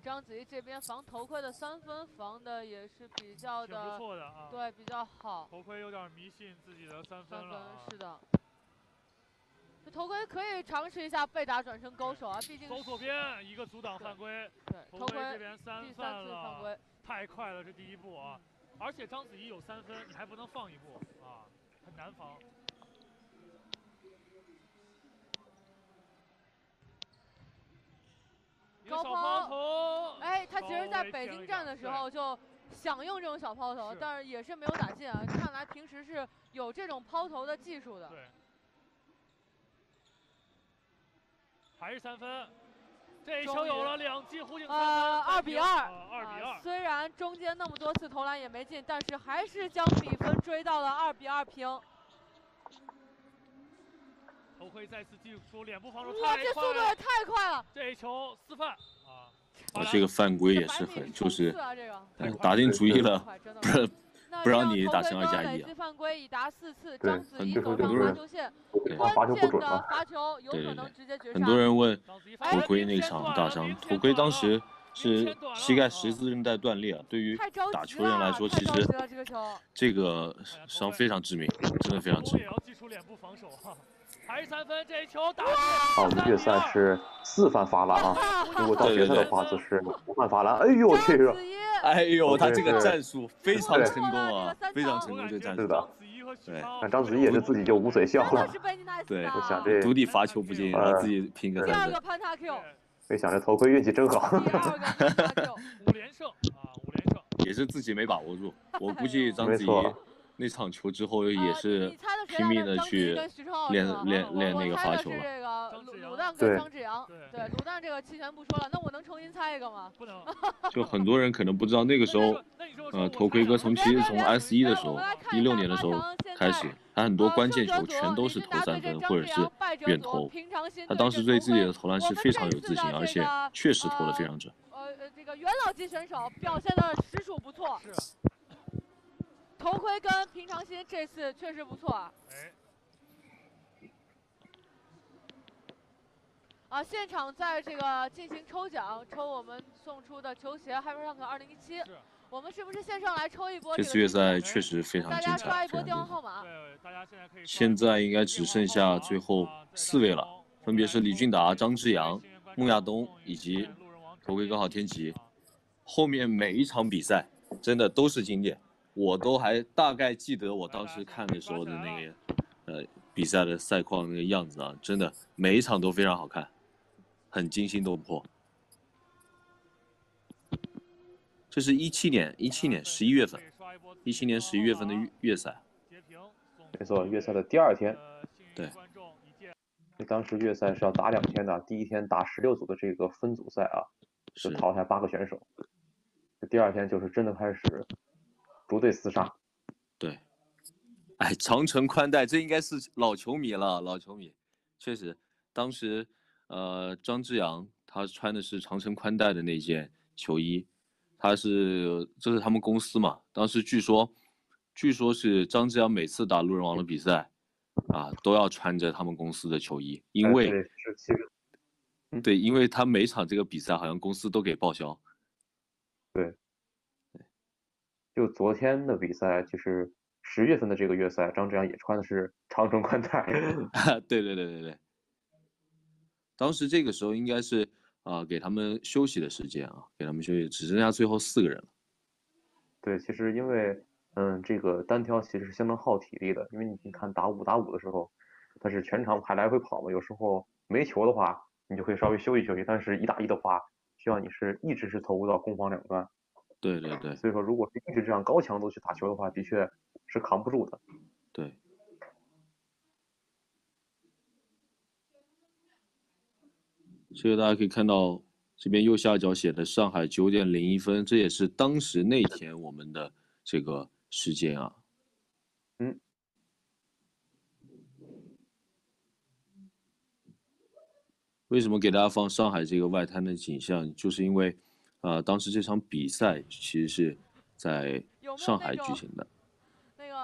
章子怡这边防头盔的三分防的也是比较的，不错的啊，对，比较好。头盔有点迷信自己的三分了、啊，是的。这头盔可以尝试一下被打转身勾手啊，毕竟走左边一个阻挡犯规，对，头盔这边三第三次犯规，太快了，这第一步啊！而且章子怡有三分，你还不能放一步啊，很难防。高抛投，哎，他其实在北京站的时候就想用这种小抛投，但是也是没有打进啊。看来平时是有这种抛投的技术的。对。还是三分，这一球有了两记弧顶三分，呃，二比二，二比二。虽然中间那么多次投篮也没进，但是还是将比分追到了二比二平。头盔再次技术脸部防守哇，这速度也太快了！这一球四犯啊！啊，这个犯规也是很，就是啊打定主意了，不是 不让你打成二加一啊。犯规已达四次，对，章子怡很走上罚球线，关键的罚球有可能直接绝杀。很多人问头盔那场大伤，头盔当时是膝盖十字韧带断裂啊。对于打球人来说，其实这个伤非常致命，真的非常致命。还是三分，这一球打好，我们决赛是四犯罚篮啊，如果到决赛的话就是五犯罚篮。哎呦，这个，哎呦，他这个战术非常成功啊，非常成功这战术。是的，对。那章子怡也是自己就捂嘴笑了。对，我想这独立罚球不进，然后自己拼个三分。没想着头盔运气真好。五连胜啊，五连胜。也是自己没把握住，我估计章子怡。那场球之后也是拼命的去练练练那个罚球了。这个卤卤蛋跟张志扬，对卤蛋这个期权不说了，那我能重新猜一个吗？不能。就很多人可能不知道那个时候，呃，头盔哥从其实从 S 一的时候，一六年的时候开始，他很多关键球全都是投三分或者是远投。他当时对自己的投篮是非常有自信，而且确实投的非常准。呃，这个元老级选手表现的实属不错。是。头盔跟平常心这次确实不错啊！哎，啊，现场在这个进行抽奖，抽我们送出的球鞋 Hypertank 二零一七。我们是不是线上来抽一波？这次月赛确实非常精彩，大家刷一波电话号码。对，大家现在可以。现在应该只剩下最后四位了，分别是李俊达、张志阳、孟亚东以及头盔哥昊天齐。后面每一场比赛真的都是经典。我都还大概记得我当时看的时候的那个，呃，比赛的赛况那个样子啊，真的每一场都非常好看，很惊心动魄。这是一七年，一七年十一月份，一七年十一月份的月赛。没错，月赛的第二天。对。当时月赛是要打两天的，第一天打十六组的这个分组赛啊，是淘汰八个选手。第二天就是真的开始。逐队厮杀，对，哎，长城宽带，这应该是老球迷了，老球迷，确实，当时，呃，张志阳他穿的是长城宽带的那件球衣，他是这是他们公司嘛，当时据说，据说是张志阳每次打路人王的比赛，啊，都要穿着他们公司的球衣，因为，对，因为他每场这个比赛好像公司都给报销。对，就昨天的比赛，就是十月份的这个月赛，张志阳也穿的是 长城宽带。对对对对对，当时这个时候应该是啊、给他们休息的时间啊，给他们休息，只剩下最后四个人了。对，其实因为嗯，这个单挑其实是相当耗体力的，因为你你看打五打五的时候，它是全场还来回跑嘛，有时候没球的话，你就可以稍微休息休息，但是一打一的话，需要你是一直是投入到攻防两端，对对对所以说如果是一直这样高强度去打球的话，的确是扛不住的。对。这个大家可以看到，这边右下角写的上海九点零一分，这也是当时那天我们的这个时间啊。嗯。为什么给大家放上海这个外滩的景象？就是因为，啊、当时这场比赛其实是在上海举行的。那个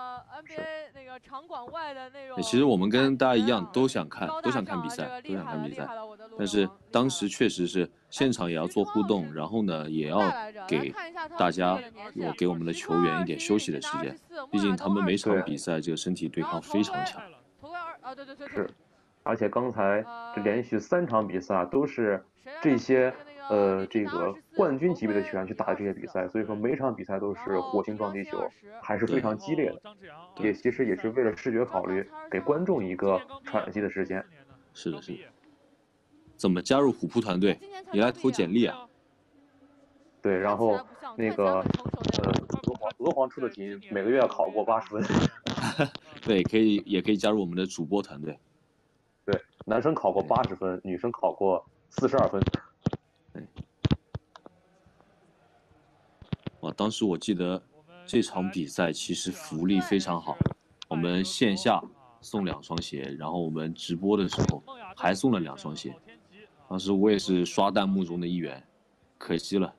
NBA 那个场馆外的那种其实我们跟大家一样都想看，都想看比赛，都想看比赛但是当时确实是现场也要做互动，然后呢，也要给大家我给我们的球员一点休息的时间，毕竟他们每场比赛这个身体对抗非常强。头盔二啊对对对对是，而且刚才这连续三场比赛都是这些那个呃这个金达24冠军级别的球员去打这些比赛，所以说每场比赛都是火星撞地球，还是非常激烈的。的也其实也是为了视觉考虑，给观众一个喘息的时间。是的，是的。怎么加入虎扑团队？你来投简历啊！对，然后那个呃鹅黄鹅黄出的题每个月要考过八十分 对，可以也可以加入我们的主播团队。对，男生考过八十分，女生考过四十二分。哇，当时我记得这场比赛其实福利非常好，我们线下送两双鞋，然后我们直播的时候还送了两双鞋。当时我也是刷弹幕中的一员，可惜了，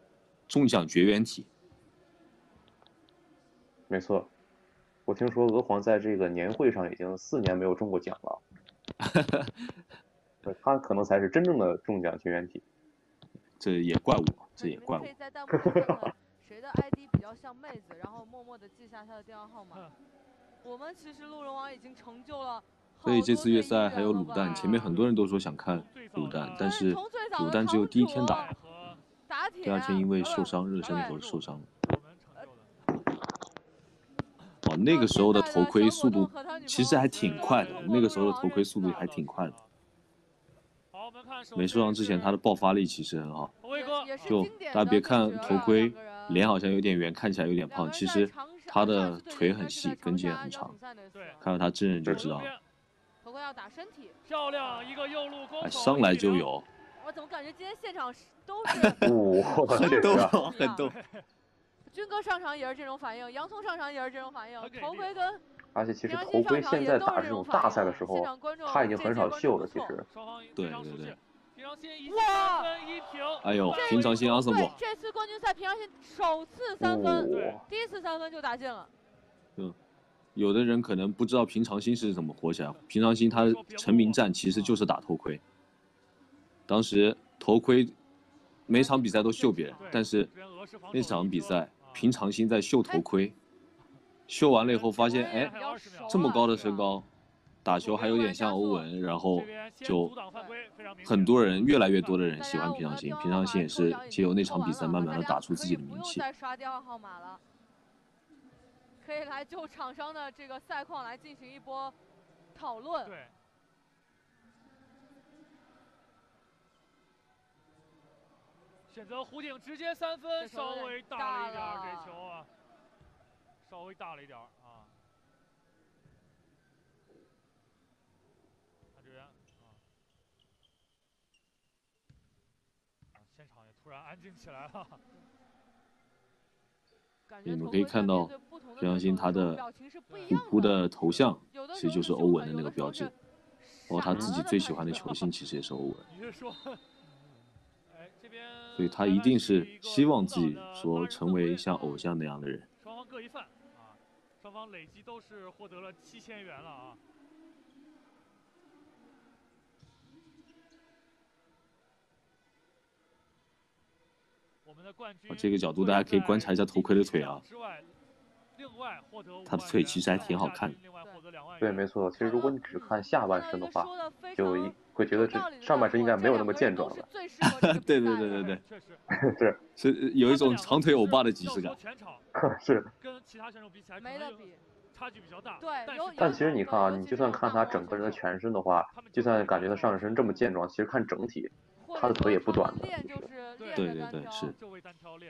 中奖绝缘体。没错，我听说鹅皇在这个年会上已经四年没有中过奖了，对他可能才是真正的中奖绝缘体。这也怪我，这也怪我 谁的 ID 比较像妹子，然后默默的记下她的电话号码。我们其实路人王已经成就了所以这次月赛还有卤蛋，前面很多人都说想看卤蛋，但是卤蛋只有第一天打，打铁，第二天因为受伤热身的时候受伤了。哦，那个时候的头盔速度其实还挺快的，那个时候的头盔速度还挺快的。好，我们看没受伤之前，他的爆发力其实很好。就大家别看头盔脸好像有点圆，看起来有点胖，其实他的腿很细跟腱很长看到他真人就知道了。头盔要打身体。漂亮一个右路攻哎，上来就有，我怎么感觉今天现场是 都是 哇，很逗很逗。军哥上场也是这种反应，洋葱上场也是这种反应头盔跟而且其实头盔心上场现在也都是这打这种大种反应赛的时候现场观众他已经很少秀了，其实。对对对。平常心一分一平，哎呦，平常心 ensemble 对，这次冠军赛平常心首次三分，对第一次三分就打进了。嗯有的人可能不知道平常心是怎么火起来。平常心他成名战其实就是打头盔。当时头盔每场比赛都秀别人，但是那场比赛平常心在秀头盔，秀完了以后发现，哎，这么高的身高，打球还有点像欧文，然后就很多人越来越多的人喜欢平常心，平常心也是借由那场比赛慢慢的打出自己的名气不用。再刷电话号码了，可以来就场上的这个赛况来进行一波讨论。对。选择弧顶直接三分，稍微大了一点儿，这球啊，稍微大了一点儿啊。看这边啊，啊，现场也突然安静起来了。你们可以看到面对不同的平常心他的虎扑的的头像其实就是欧文的那个标志包括他自己最喜欢的球星其实也是欧文。你是说，哎，这边所以他一定是希望自己说成为像偶像那样的人。双方各一犯啊，双方累计都是获得了七千元了啊。我们的冠军哦这个角度大家可以观察一下头盔的腿啊他的腿其实还挺好看的对，没错。其实如果你只看下半身的话，就一会觉得这上半身应该没有那么健壮了。对对对对对，确实 是是有一种长腿欧巴的即视感 是，跟其他选手比起来，没得比。差距比较大。对但其实你看啊，你就算看他整个人的全身的话，就算感觉他上半身这么健壮，其实看整体，他的腿也不短的对对对是。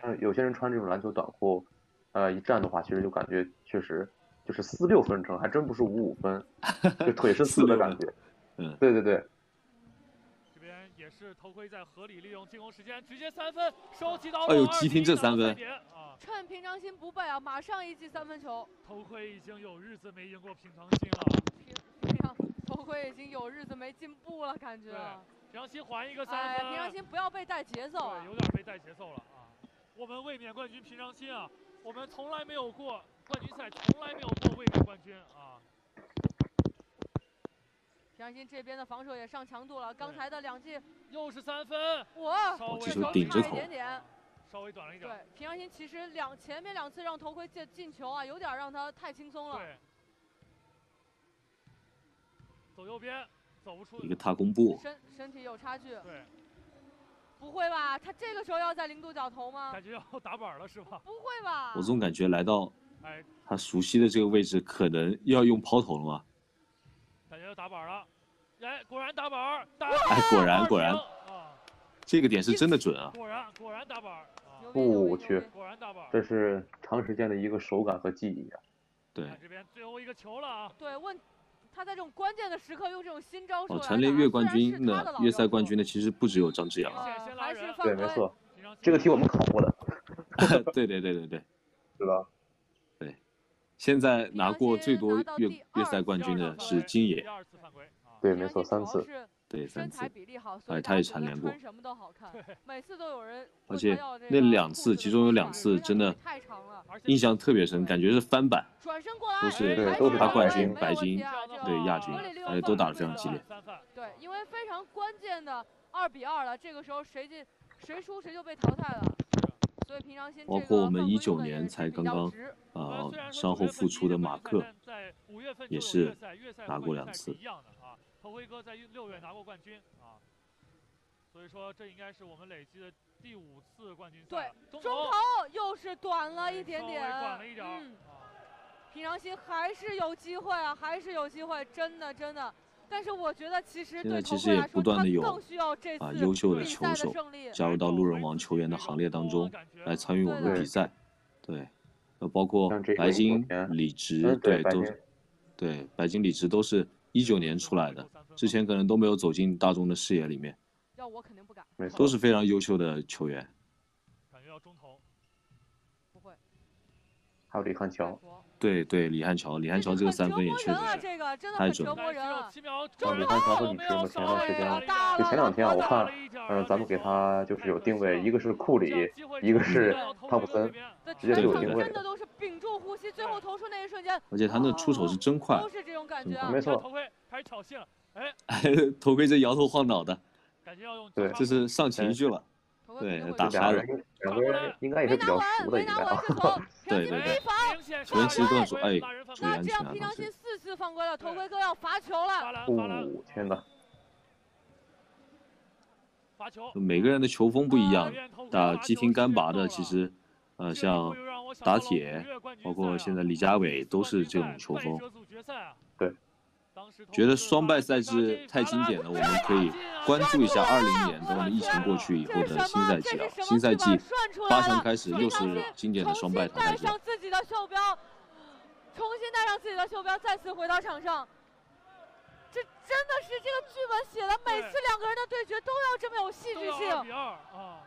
嗯，有些人穿这种篮球短裤，呃，一站的话，其实就感觉确实就是四六分成，还真不是五五分，就腿是四的感觉。嗯，对对对，这边也是头盔在合理利用进攻时间，直接三分收集到。哎呦急停这三分啊！趁平常心不备啊，马上一记三分球。头盔已经有日子没赢过平常心了。平平常头盔已经有日子没进步了，感觉。平常心还一个三哎，分。平常心不要被带节奏啊对，。有点被带节奏了啊。我们卫冕冠军平常心啊，我们从来没有过冠军赛，从来没有过卫冕冠军啊。平常心这边的防守也上强度了，刚才的两记，又是三分，哇，稍微这手手顶着头差一点点。稍微短了一点。对，平常心其实两前面两次让头盔进进球啊，有点让他太轻松了。对，走右边。一个踏空步，身身体有差距。对，不会吧？他这个时候要在零度角投吗？感觉要打板了是吧？不会吧？我总感觉来到哎，他熟悉的这个位置，可能要用抛投了吗？感觉要打板了。哎，果然打板，打哎果然果然啊，这个点是真的准啊！果然果然打板我去果然打板。这是长时间的一个手感和记忆啊。对，这边最后一个球了啊！对，问他在这种关键的时刻用这种新招数哦，来蝉联月冠军的月赛冠军的其实不只有张志阳啊。还是犯对，没错，这个题我们考过的，对对对对对，对吧？对现在拿过最多月月赛冠军的是金野！对，没错，三次。对，三次身材。比例好，所哎以他也蝉联过穿什么都好看，每次都有人 而且那两次，其中有两次真的太长了，印象特别深，感觉是翻版，转身过来都是对都是他冠军白金对亚军合理利用而且都打得非常激烈对，因为非常关键的二比二了，这个时候谁进谁输谁就被淘汰了。所以平常心包括我们19犯规用的年才刚刚啊伤后复出的马克，也是拿过两次。头盔哥在六月拿过冠军啊，所以说这应该是我们累积的第五次冠军赛对。中中投投又是短了一点点，短了一点嗯，啊。平常心还是有机会啊，还是有机会，真的真的。但是我觉得其实现在对头其实也盔来说，他不断的有更需要这次啊优秀的比赛的球手胜利。加入到路人王球员的行列当中来参与我们的比赛。对，呃，包括白金19年、李直，嗯，对，都对白金、李直都是一九年出来的，之前可能都没有走进大众的视野里面，要我肯定不敢，都，是非常优秀的球员。感觉要中投，不会。还有李汉桥，对对，李汉桥，李汉桥这个三分也确实是，这个真的太准了很折磨人啊。李汉桥和李直嘛，前段时间，就前两天啊，我看，嗯，咱们给他就是有定位，一个是库里，一个是汤普森，直接就有定位呼吸，最后投出那一瞬间，而且他那出手是真快都，是这种感觉啊。没错头盔开始挑衅了，哎，头盔这摇头晃脑的，感觉要用对这是上情绪了。头盔肯定会打嗨了两个人应该也是比较熟的，应该啊对对对球员其实都很熟哎拉人犯规注意安全那这样啊当时平常心四次犯规了，头盔哥要罚球了。哦，天哪！罚球，每个人的球风不一样，打打急停干拔的其实，呃，像打铁，包括现在李佳伟都是这种球风。对，觉得双败赛制太经典了，我们可以关注一下二零年等我们疫情过去以后的新赛季啊。新赛季八强开始又是经典的双败淘汰制。重新带上自己的袖标，重新带上自己的袖标，再次回到场上。这真的是这个剧本写的，每次两个人的对决都要这么有戏剧二性，比二啊，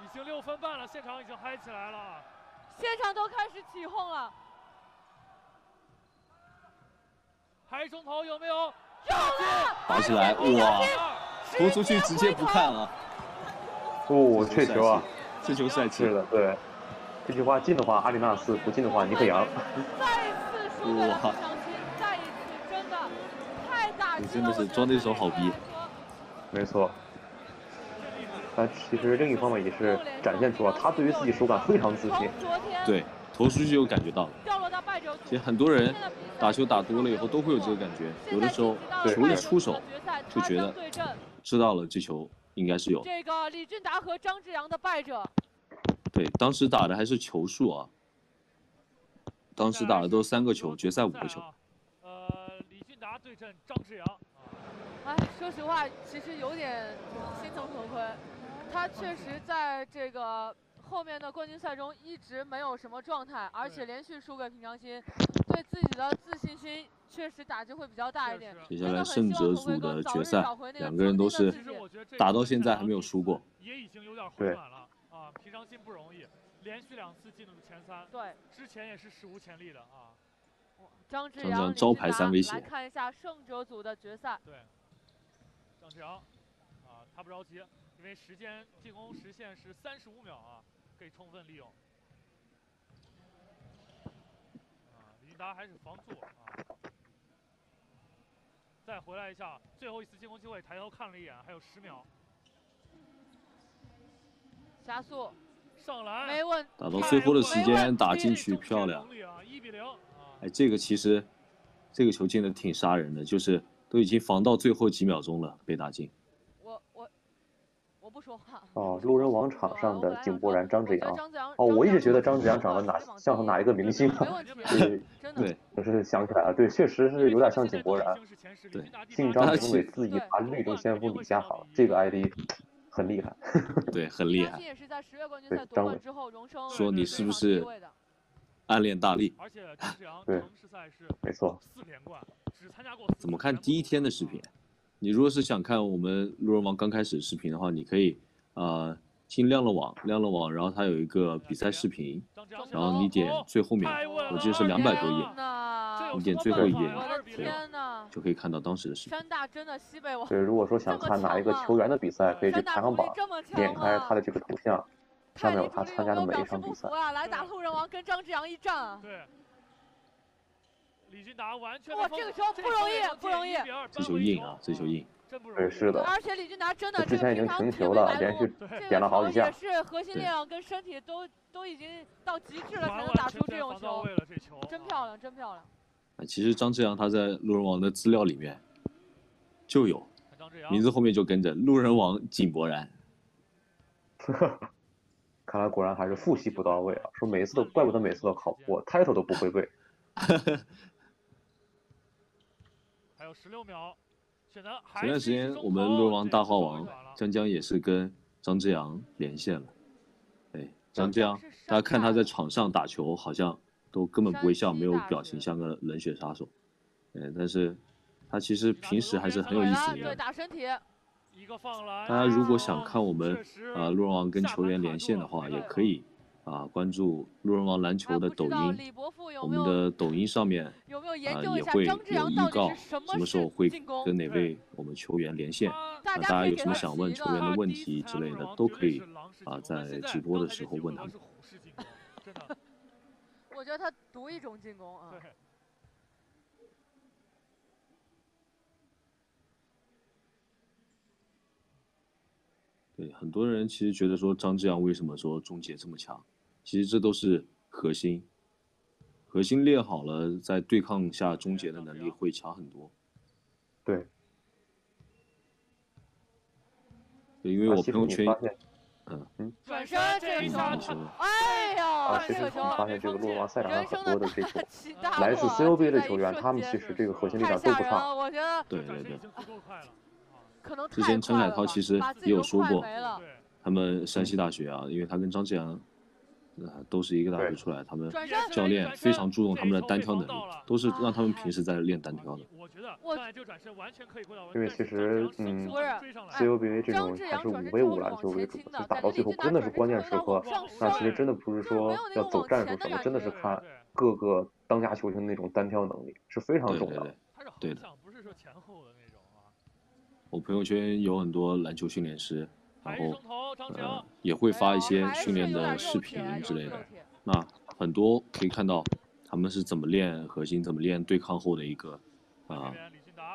已经六分半了，现场已经嗨起来了。现场都开始起哄了。还中投有没有？有了，打起来，哇！投出去直接不看了。哦，这球啊，这球帅气是。的，对。这句话进的话，阿里纳斯；不进的话，尼克杨。再次输给了平常心，再一次真的太打击了。你真的是装的一手好逼。没错，但其实另一方面也是展现出了他对于自己手感非常自信。昨天对，投出去就感觉到了。掉落到败者。其实很多人打球打多了以后都会有这个感觉，有的时候球一出手就觉得知道了这球应该是有。这个李俊达和张志扬的败者。对，当时打的还是球数啊。当时打的都是三个球，决赛五个球。呃，李俊达对阵张志扬。哎，说实话，其实有点心疼头盔。他确实在这个后面的冠军赛中一直没有什么状态，而且连续输给平常心，对自己的自信心确实打击会比较大一点。接下来胜者组的决赛，两个人都是打到现在还没有输过。也已经有点回暖了啊，平常心不容易。连续两次进入前三，对，之前也是史无前例的啊。张志扬招牌三威胁。来看一下胜者组的决赛。对，张志扬，啊，他不着急，因为时间进攻时限是三十五秒啊，可以充分利用。啊，李俊达还是防住啊。再回来一下，最后一次进攻机会，抬头看了一眼，还有十秒。加速。上篮，没问。打到最后的时间打进去，漂亮。哎，这个其实，这个球进的挺杀人的，就是都已经防到最后几秒钟了，被打进。不说话。哦，路人王场上的井柏然、张子阳。哦，我一直觉得张子阳长得哪像哪一个明星啊？对对，就是想起来了，对，确实是有点像井柏然。对，姓张名伟，字一达，绿洲先锋李佳航，这个 ID。很厉害，对，很厉害。对，说你是不是暗恋大力？对，没错。怎么看第一天的视频？你如果是想看我们路人王刚开始视频的话，你可以啊。进亮了网，亮了网，然后它有一个比赛视频，然后你点最后面，我记得是两百多页，你点最后一页，就可以看到当时的视频。对，如果说想看哪一个球员的比赛，可以去排行榜，点开他的这个头像，上面有他参加的每一场比赛。来打路人王跟张志扬一战。对。李俊达完全。哇，这个球不容易，不容易。这球硬啊，这球硬。对，是的。而且李俊达真的之前已经停球了，连续点了好几下。也是核心力量跟身体都都已经到极致了，才能打出这种球。真漂亮，真漂亮。啊，其实张志阳他在路人王的资料里面就有，名字后面就跟着路人王井柏然。看来果然还是复习不到位啊！说每次都怪不得每次都考不过，title 都不会背。还有十六秒。前段时间我们路人王大号王江江也是跟张志扬连线了，哎，张志扬，大家看他在场上打球，好像都根本不会笑，没有表情，像个冷血杀手，哎，但是他其实平时还是很有意思的。对，打身体。一个放篮大家如果想看我们啊路人王跟球员连线的话，也可以。啊，关注路人王篮球的抖音，我们的抖音上面啊也会有预告，什么时候会跟哪位我们球员连线，啊，大家有什么想问球员的问题之类的，都可以啊在直播的时候问他们。我觉得他独一种进攻啊。对，很多人其实觉得说张志扬为什么说终结这么强？其实这都是核心，核心练好了，在对抗下终结的能力会强很多。对，因为我朋友圈，嗯嗯，转身这一球，哎呀，其实我们发现这个洛王赛场上很多的这种来自 COB 的球员，他们其实这个核心力量都不差。我觉得，对对对，可能之前陈海涛其实也有说过，他们山西大学啊，因为他跟张志扬。都是一个大学出来，他们教练非常注重他们的单挑能力，都是让他们平时在练单挑的。因为其实，嗯，CUBA 这种还是五 v 五篮球为主，就打到最后真的是关键时刻，那其实真的不是说要走战术什么，真的是看各个当家球星那种单挑能力是非常重要的。对的。我朋友圈有很多篮球训练师。然后，呃，也会发一些训练的视频之类的。那很多可以看到他们是怎么练核心，怎么练对抗后的一个，啊，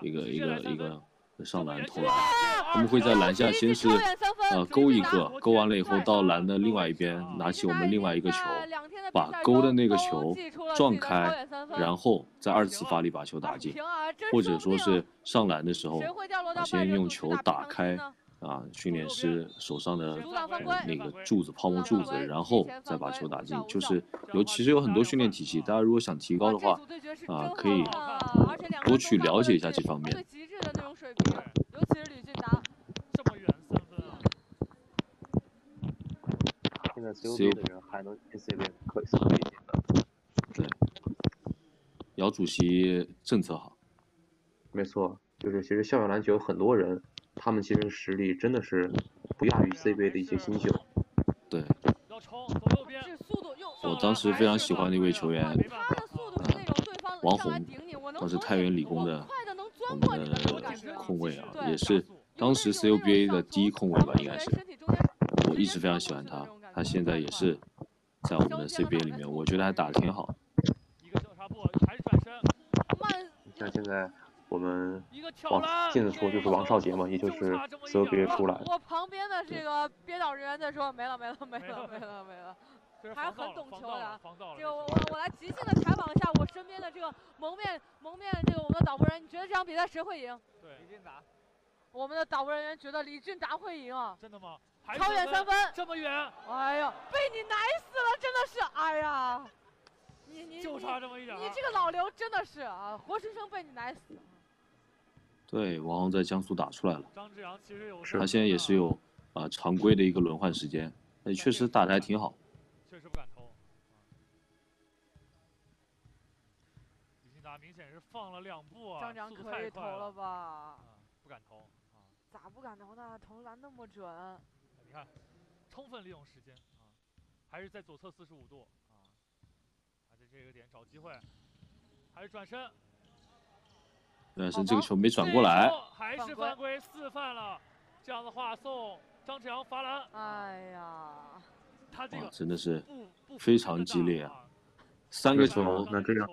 一个一个一个上篮投篮。他们会在篮下先是呃勾一个，勾完了以后到篮的另外一边拿起我们另外一个球，把勾的那个球撞开，然后再二次发力把球打进，或者说是上篮的时候啊先用球打开。啊，训练师手上的那个柱子，泡沫柱子，然后再把球打进，就是有其实有很多训练体系，大家如果想提高的话，啊，可以多去了解一下这方面。最极致的那种水平，尤其是李俊达，这么远三分啊！现在 CUB 的人还能进 CBA，可以可以进的。对，姚主席政策好。没错，就是其实校园篮球很多人。他们其实实力真的是不亚于 CBA 的一些新秀。对。要冲，走右边。我当时非常喜欢的一位球员，王红，当时太原理工的我们的控卫啊，也是当时 CUBA 的第一控卫吧，应该是。我一直非常喜欢他，他现在也是在我们的 CBA 里面，我觉得还打得挺好。一个交叉步，还是转身。像现在。我们往进的说就是王少杰嘛，也就是泽别出来。我旁边的这个编导人员在说没了没了没了没了没了，还是很懂球的。这个我我来即兴的采访一下我身边的这个蒙面蒙面这个我们的导播人，你觉得这场比赛谁会赢？对，李俊达。我们的导播人员觉得李俊达会赢啊。真的吗？超远三分，这么远。哎呀，被你奶死了，真的是，哎呀，你你就差这么一点。你这个老刘真的是啊，活生生被你奶死。对，王宏在江苏打出来了。张志阳其实有，他现在也是有啊常规的一个轮换时间，那确实打的还挺好。确实不敢投。李金达明显是放了两步啊，张志阳可以投了吧？不敢投啊。咋不敢投呢？投篮那么准。你看，充分利用时间啊，还是在左侧四十五度啊，还在这个点找机会，还是转身。但是这个球没转过来，还是犯规四犯了。这样的话送张志阳罚篮。哎呀，他这个真的是非常激烈啊！三个球，那这样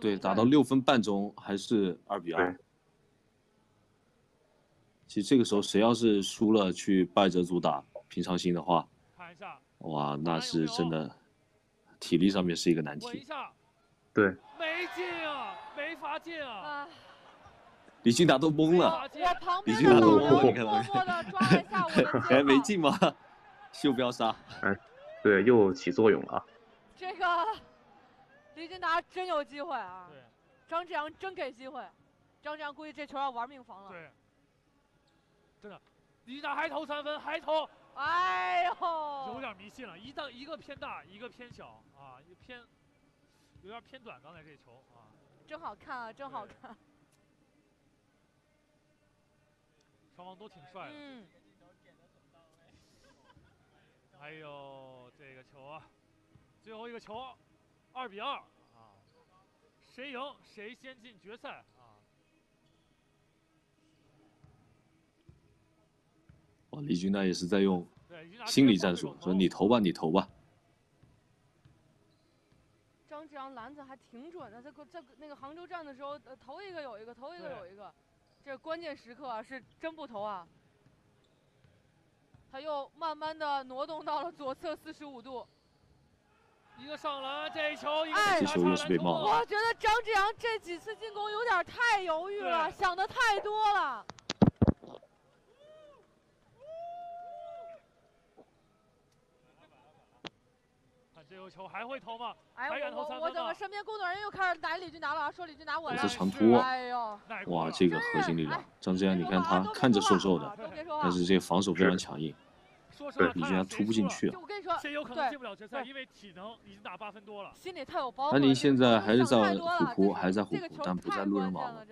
对打到六分半钟还是二比二。其实这个时候谁要是输了去败者组打平常心的话，哇，那是真的体力上面是一个难题。对，没进啊，没法进啊。李俊达都懵了，李俊达都懵了，你看到没？还没进吗？秀标杀，哎，对，又起作用了。这个李俊达真有机会啊！张志阳真给机会，张志阳估计这球要玩命防了。对，真的，李俊达还投三分，还投，哎呦，有点迷信了，一到一个偏大，一个偏小啊，一偏有点偏短，刚才这球啊，真好看啊，真好看。双方都挺帅的。嗯。还有这个球啊，最后一个球，二比二啊，谁赢谁先进决赛啊。哇，李军那也是在用心理战术，说你投吧，你投吧。张志阳篮子还挺准的，在在那个杭州站的时候，呃，投一个有一个，投一个有一个。这关键时刻是真不投啊！他又慢慢的挪动到了左侧四十五度，一个上篮，这一球，这球又是被帽了。我觉得张志阳这几次进攻有点太犹豫了，想的太多了。这个球还会投吗？哎，我我怎么身边工作人员又开始逮李俊达了？说李俊达我了。这长突，哇，这个核心力量，张志阳，你看他看着瘦瘦的，但是这个防守非常强硬。对，李俊达突不进去我跟你说，谁有可能进不了决赛？因为体能已经打八分多了。心里太有包袱。安宁现在还是在虎扑，还在虎扑，但不在路人网了。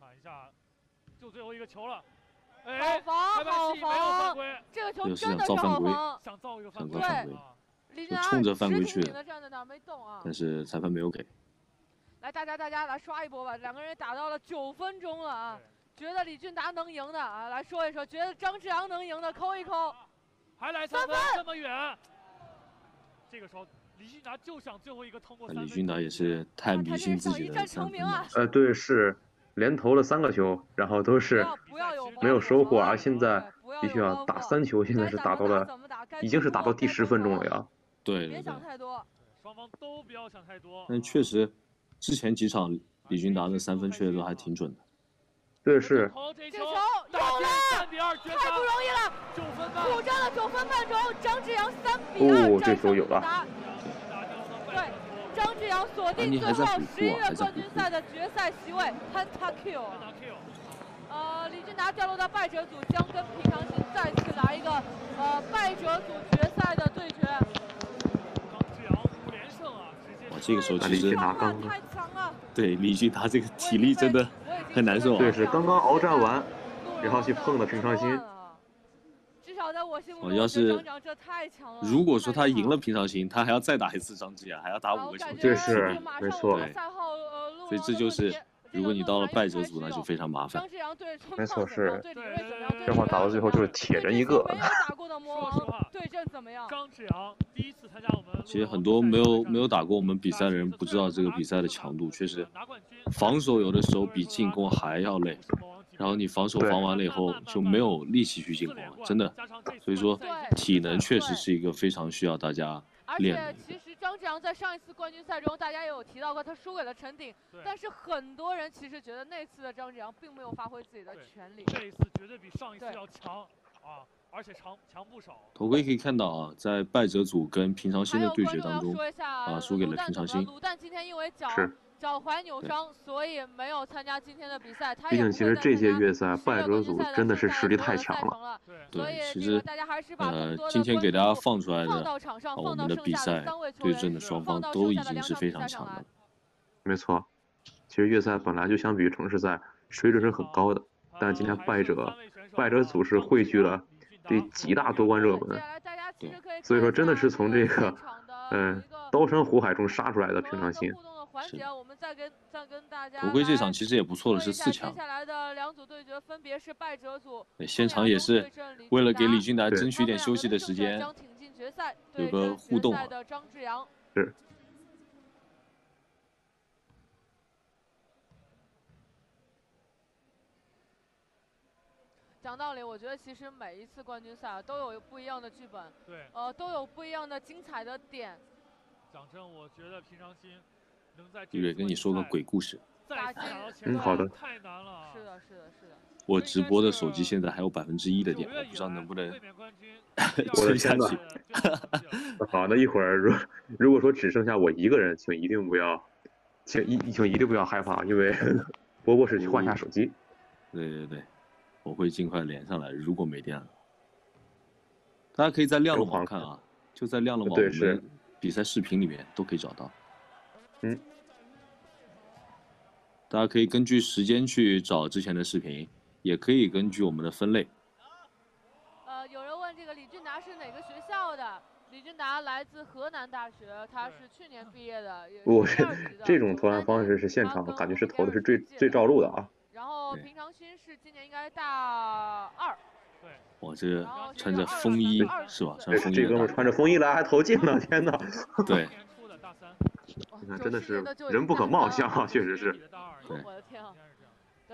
看一下，就最后一个球了。好防，好防！这个球真的是好防，想造一个犯规，对，冲着犯规去的，但是裁判没有给。来，大家大家来刷一波吧！两个人打到了九分钟了啊，觉得李俊达能赢的啊，来说一说；觉得张志昂能赢的，扣一扣。还来三分，这么远。这个时候李俊达就想最后一个通过啊三分李俊达也是太迷信自己的三分了。呃，对，是连投了三个球，然后都是没有收获，而而现在必须要打三球，现在是打到了，已经是打到第十分钟了呀。对对对别想，太多。双方都不要想太多。但确实，之前几场李俊达的三分确实都还挺准的。对，是投这球这球打有进了太不容易了，九分半。苦战了九分半钟，张志扬三比二哦这战胜啊球有了李俊达。对，张志扬锁定最后十一月冠军赛的决赛席位，Pentakill。呃，李俊达掉落到败者组，将跟平常心再次来一个呃败者组决赛的对决。张志扬五连胜啊，直接哇，这个时候李其实俊达刚太强了，对李俊达这个体力真的很难受啊对，是刚刚鏖战完，然后去碰了平常心少在我心目中，哦要是张这太强了。如果说他赢了平常心，他还要再打一次张志扬，还要打五个球这是没错赛后呃所以这就是如果你到了败者组，那就非常麻烦没错是这话李打到最后就是铁人一个对阵怎么样？张第一次参加我们。其实很多没有没有打过我们比赛的人不知道这个比赛的强度，确实防守有的时候比进攻还要累。然后你防守防完了以后就没有力气去进攻了，真的。所以说体能确实是一个非常需要大家而练的。且其实张志扬在上一次冠军赛中，大家也有提到过，他输给了陈鼎。但是很多人其实觉得那次的张志扬并没有发挥自己的全力。这一次绝对比上一次要强啊，而且强强不少。头盔可以看到啊，在败者组跟平常心的对决当中啊，输给了平常心。卤蛋今天因为脚是脚踝扭伤，所以没有参加今天的比赛。他毕竟其实这届月赛败者组真的是实力太强了。了。对，其实呃，呃今天给大家放出来的啊我们的比赛对阵的双方都已经是非常强的。没错，其实月赛本来就相比于城市赛水准是很高的，但今天败者败者组是汇聚了这几大夺冠热门，对，所以说真的是从这个嗯刀山火海中杀出来的平常心。是。我们再跟再跟大家不归这场其实也不错的是四强。接下来的两组对决分别是败者组。对，现场也是为了给李俊达争取点休息的时间，有个互动啊。是。讲道理，我觉得其实每一次冠军赛都有不一样的剧本，对，呃，都有不一样的精彩的点。讲真，我觉得平常心能在玉蕊跟你说个鬼故事。嗯，好的。太难了。是的，是的，是的。我直播的手机现在还有百分之一的电，我不知道能不能撑下去。好，那一会儿如如果说只剩下我一个人，请一定不要，请一请一定不要害怕，因为波波是去换下手机。对对对。我会尽快连上来，如果没电了，大家可以在亮了网看啊，就在亮了网我们比赛视频里面都可以找到。嗯，大家可以根据时间去找之前的视频，也可以根据我们的分类。呃，有人问这个李俊达是哪个学校的？李俊达来自河南大学，他是去年毕业的。我这 这种投篮方式是现场感觉是投的是最最照路的啊。然后平常心是今年应该大二，对，我这穿着风衣是吧？穿风衣，这哥们穿着风衣来还投进了，天哪！对，你看真的是人不可貌相啊，确实是。对，我的天啊！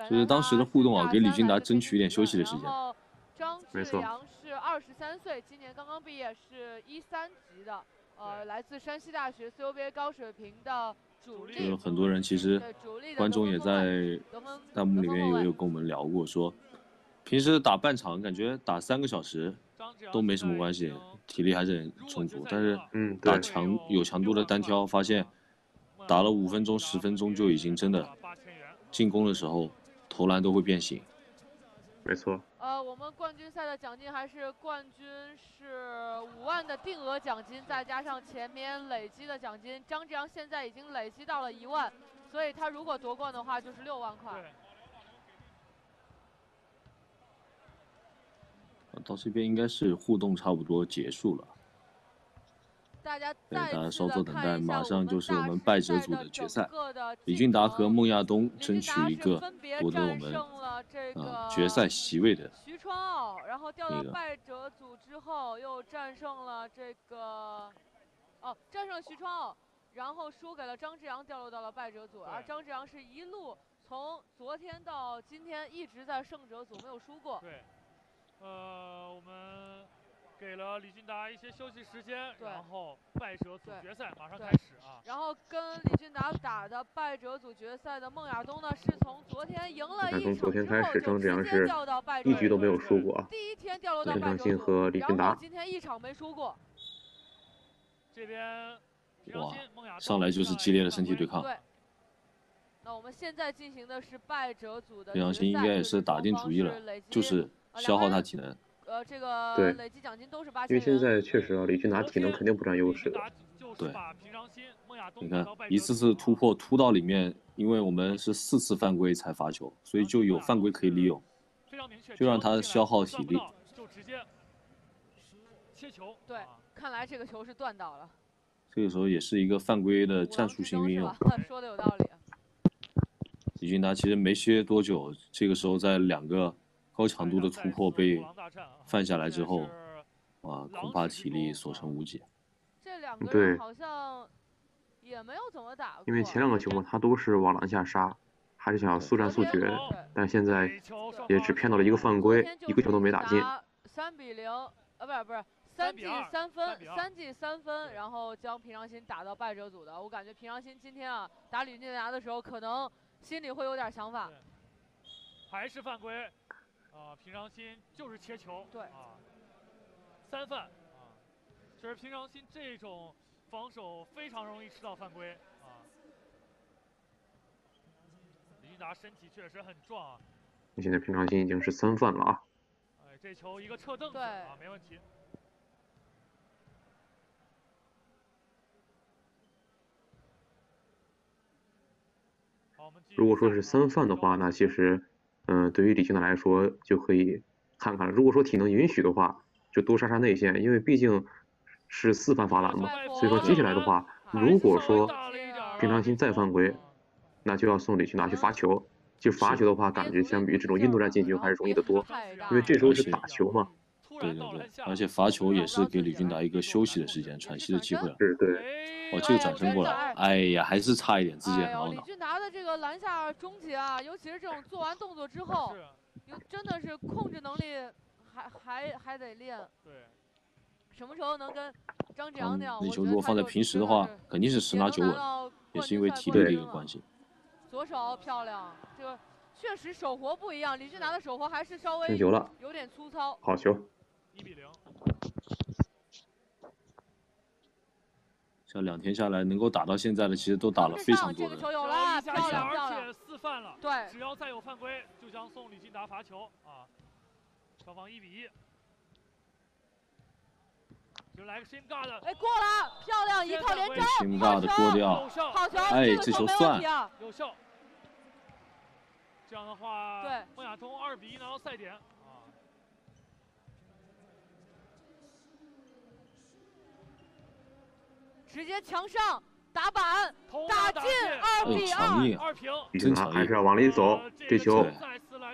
就是当时的互动啊，给李俊达争取一点休息的时间。张志扬是二十三岁，今年刚刚毕业，是一三级的，呃，来自山西大学 CUBA 高水平的。就是很多人其实观众也在弹幕里面有有跟我们聊过，说平时打半场感觉打三个小时都没什么关系，体力还是很充足。但是嗯，打强有强度的单挑，发现打了五分钟、十分钟就已经真的进攻的时候投篮都会变形。没错。呃，我们冠军赛的奖金还是冠军是五万的定额奖金，再加上前面累积的奖金。张志扬现在已经累积到了一万，所以他如果夺冠的话就是六万块。到这边应该是互动差不多结束了。大家对大家稍作等待，马上就是我们败者组的决赛。李俊达和孟亚东争取一个夺得我们啊决赛席位的。徐川奥，然后掉到败者组之后，又战胜了这个哦，战胜徐创奥，然后输给了张志阳，掉落到了败者组，而张志阳是一路从昨天到今天一直在胜者组没有输过。对，呃，我们给了李俊达一些休息时间，然后败者组决赛马上开始啊。然后跟李俊达打的败者组决赛的孟亚东呢，是从昨天赢了一场从昨天开之后就始张志阳直接是掉到败者组一局都没有输过啊。第一天掉落到败者组，兴和李然俊达后今天一场没输过。这边平常哇心孟亚冬上来就是激烈的身体对抗。对。那我们现在进行的是败者组的决赛心应该也就是打定主意了就是呃消耗他体能。呃，这个对累计奖金都是八千因为。现在确实啊，李俊达体能肯定不占优势的。对你你看一次次突破突到里面，因为我们是四次犯规才罚球，所以就有犯规可以利用。就让他消耗体力。就直接切球。对，看来这个球是断到了。这个时候也是一个犯规的战术性运用。说的有道理。李俊达其实没歇多久，这个时候在两个高强度的突破被犯下来之后，啊，恐怕体力所剩无几。这两个对人好像也没有怎么打过。因为前两个球嘛，他都是往篮下杀，还是想要速战速决，但现在也只骗到了一个犯规，一个球都没打进。三比零，呃，不是不是，三记三分，三记三分，然后将平常心打到败者组的。我感觉平常心今天啊打吕俊达的时候，可能心里会有点想法。还是犯规，啊，平常心就是切球。对啊，三犯啊，就是平常心这种防守非常容易吃到犯规啊。李俊达身体确实很壮啊，现在平常心已经是三犯了啊。哎，这球一个撤凳子啊，没问题。如果说是三犯的话，那其实，嗯、对于李俊达来说就可以看看了。如果说体能允许的话，就多杀杀内线，因为毕竟是四犯罚篮嘛。所以说接下来的话，如果说平常心再犯规，那就要送李去拿去罚球。就罚球的话，感觉相比于这种印度战进球还是容易得多，因为这时候是打球嘛。对对对，而且罚球也是给李俊达一个休息的时间、喘息的机会了。对对，哦，这个转身过来，哎呀，还是差一点，自己很懊恼。李俊达的这个篮下终结啊，尤其是这种做完动作之 后，真的是控制能力还还还得练。对，什么时候能跟张志阳那样？那我觉球如果放在得他就平时的话，肯定是十拿九稳，也是因为体力的一个关系。左手漂亮，这个确实手活不一样。李俊达的手活还是稍微进球了有点粗糙。好球。像两天下来能够打到现在的，其实都打了非常多这个的。球有了，漂亮漂而且。四犯了，对只要再有犯规，就将送李金达罚球啊。双方一比一，就来个 shim guard，哎，过了，漂亮，一套连招好 guard 球过掉，好球，哎这球算题啊。有效。这样的话，对孟亚通二比一拿到赛点啊。直接墙上打板，打进二比二。啊二平。李俊达真强硬还是要往里走，这球，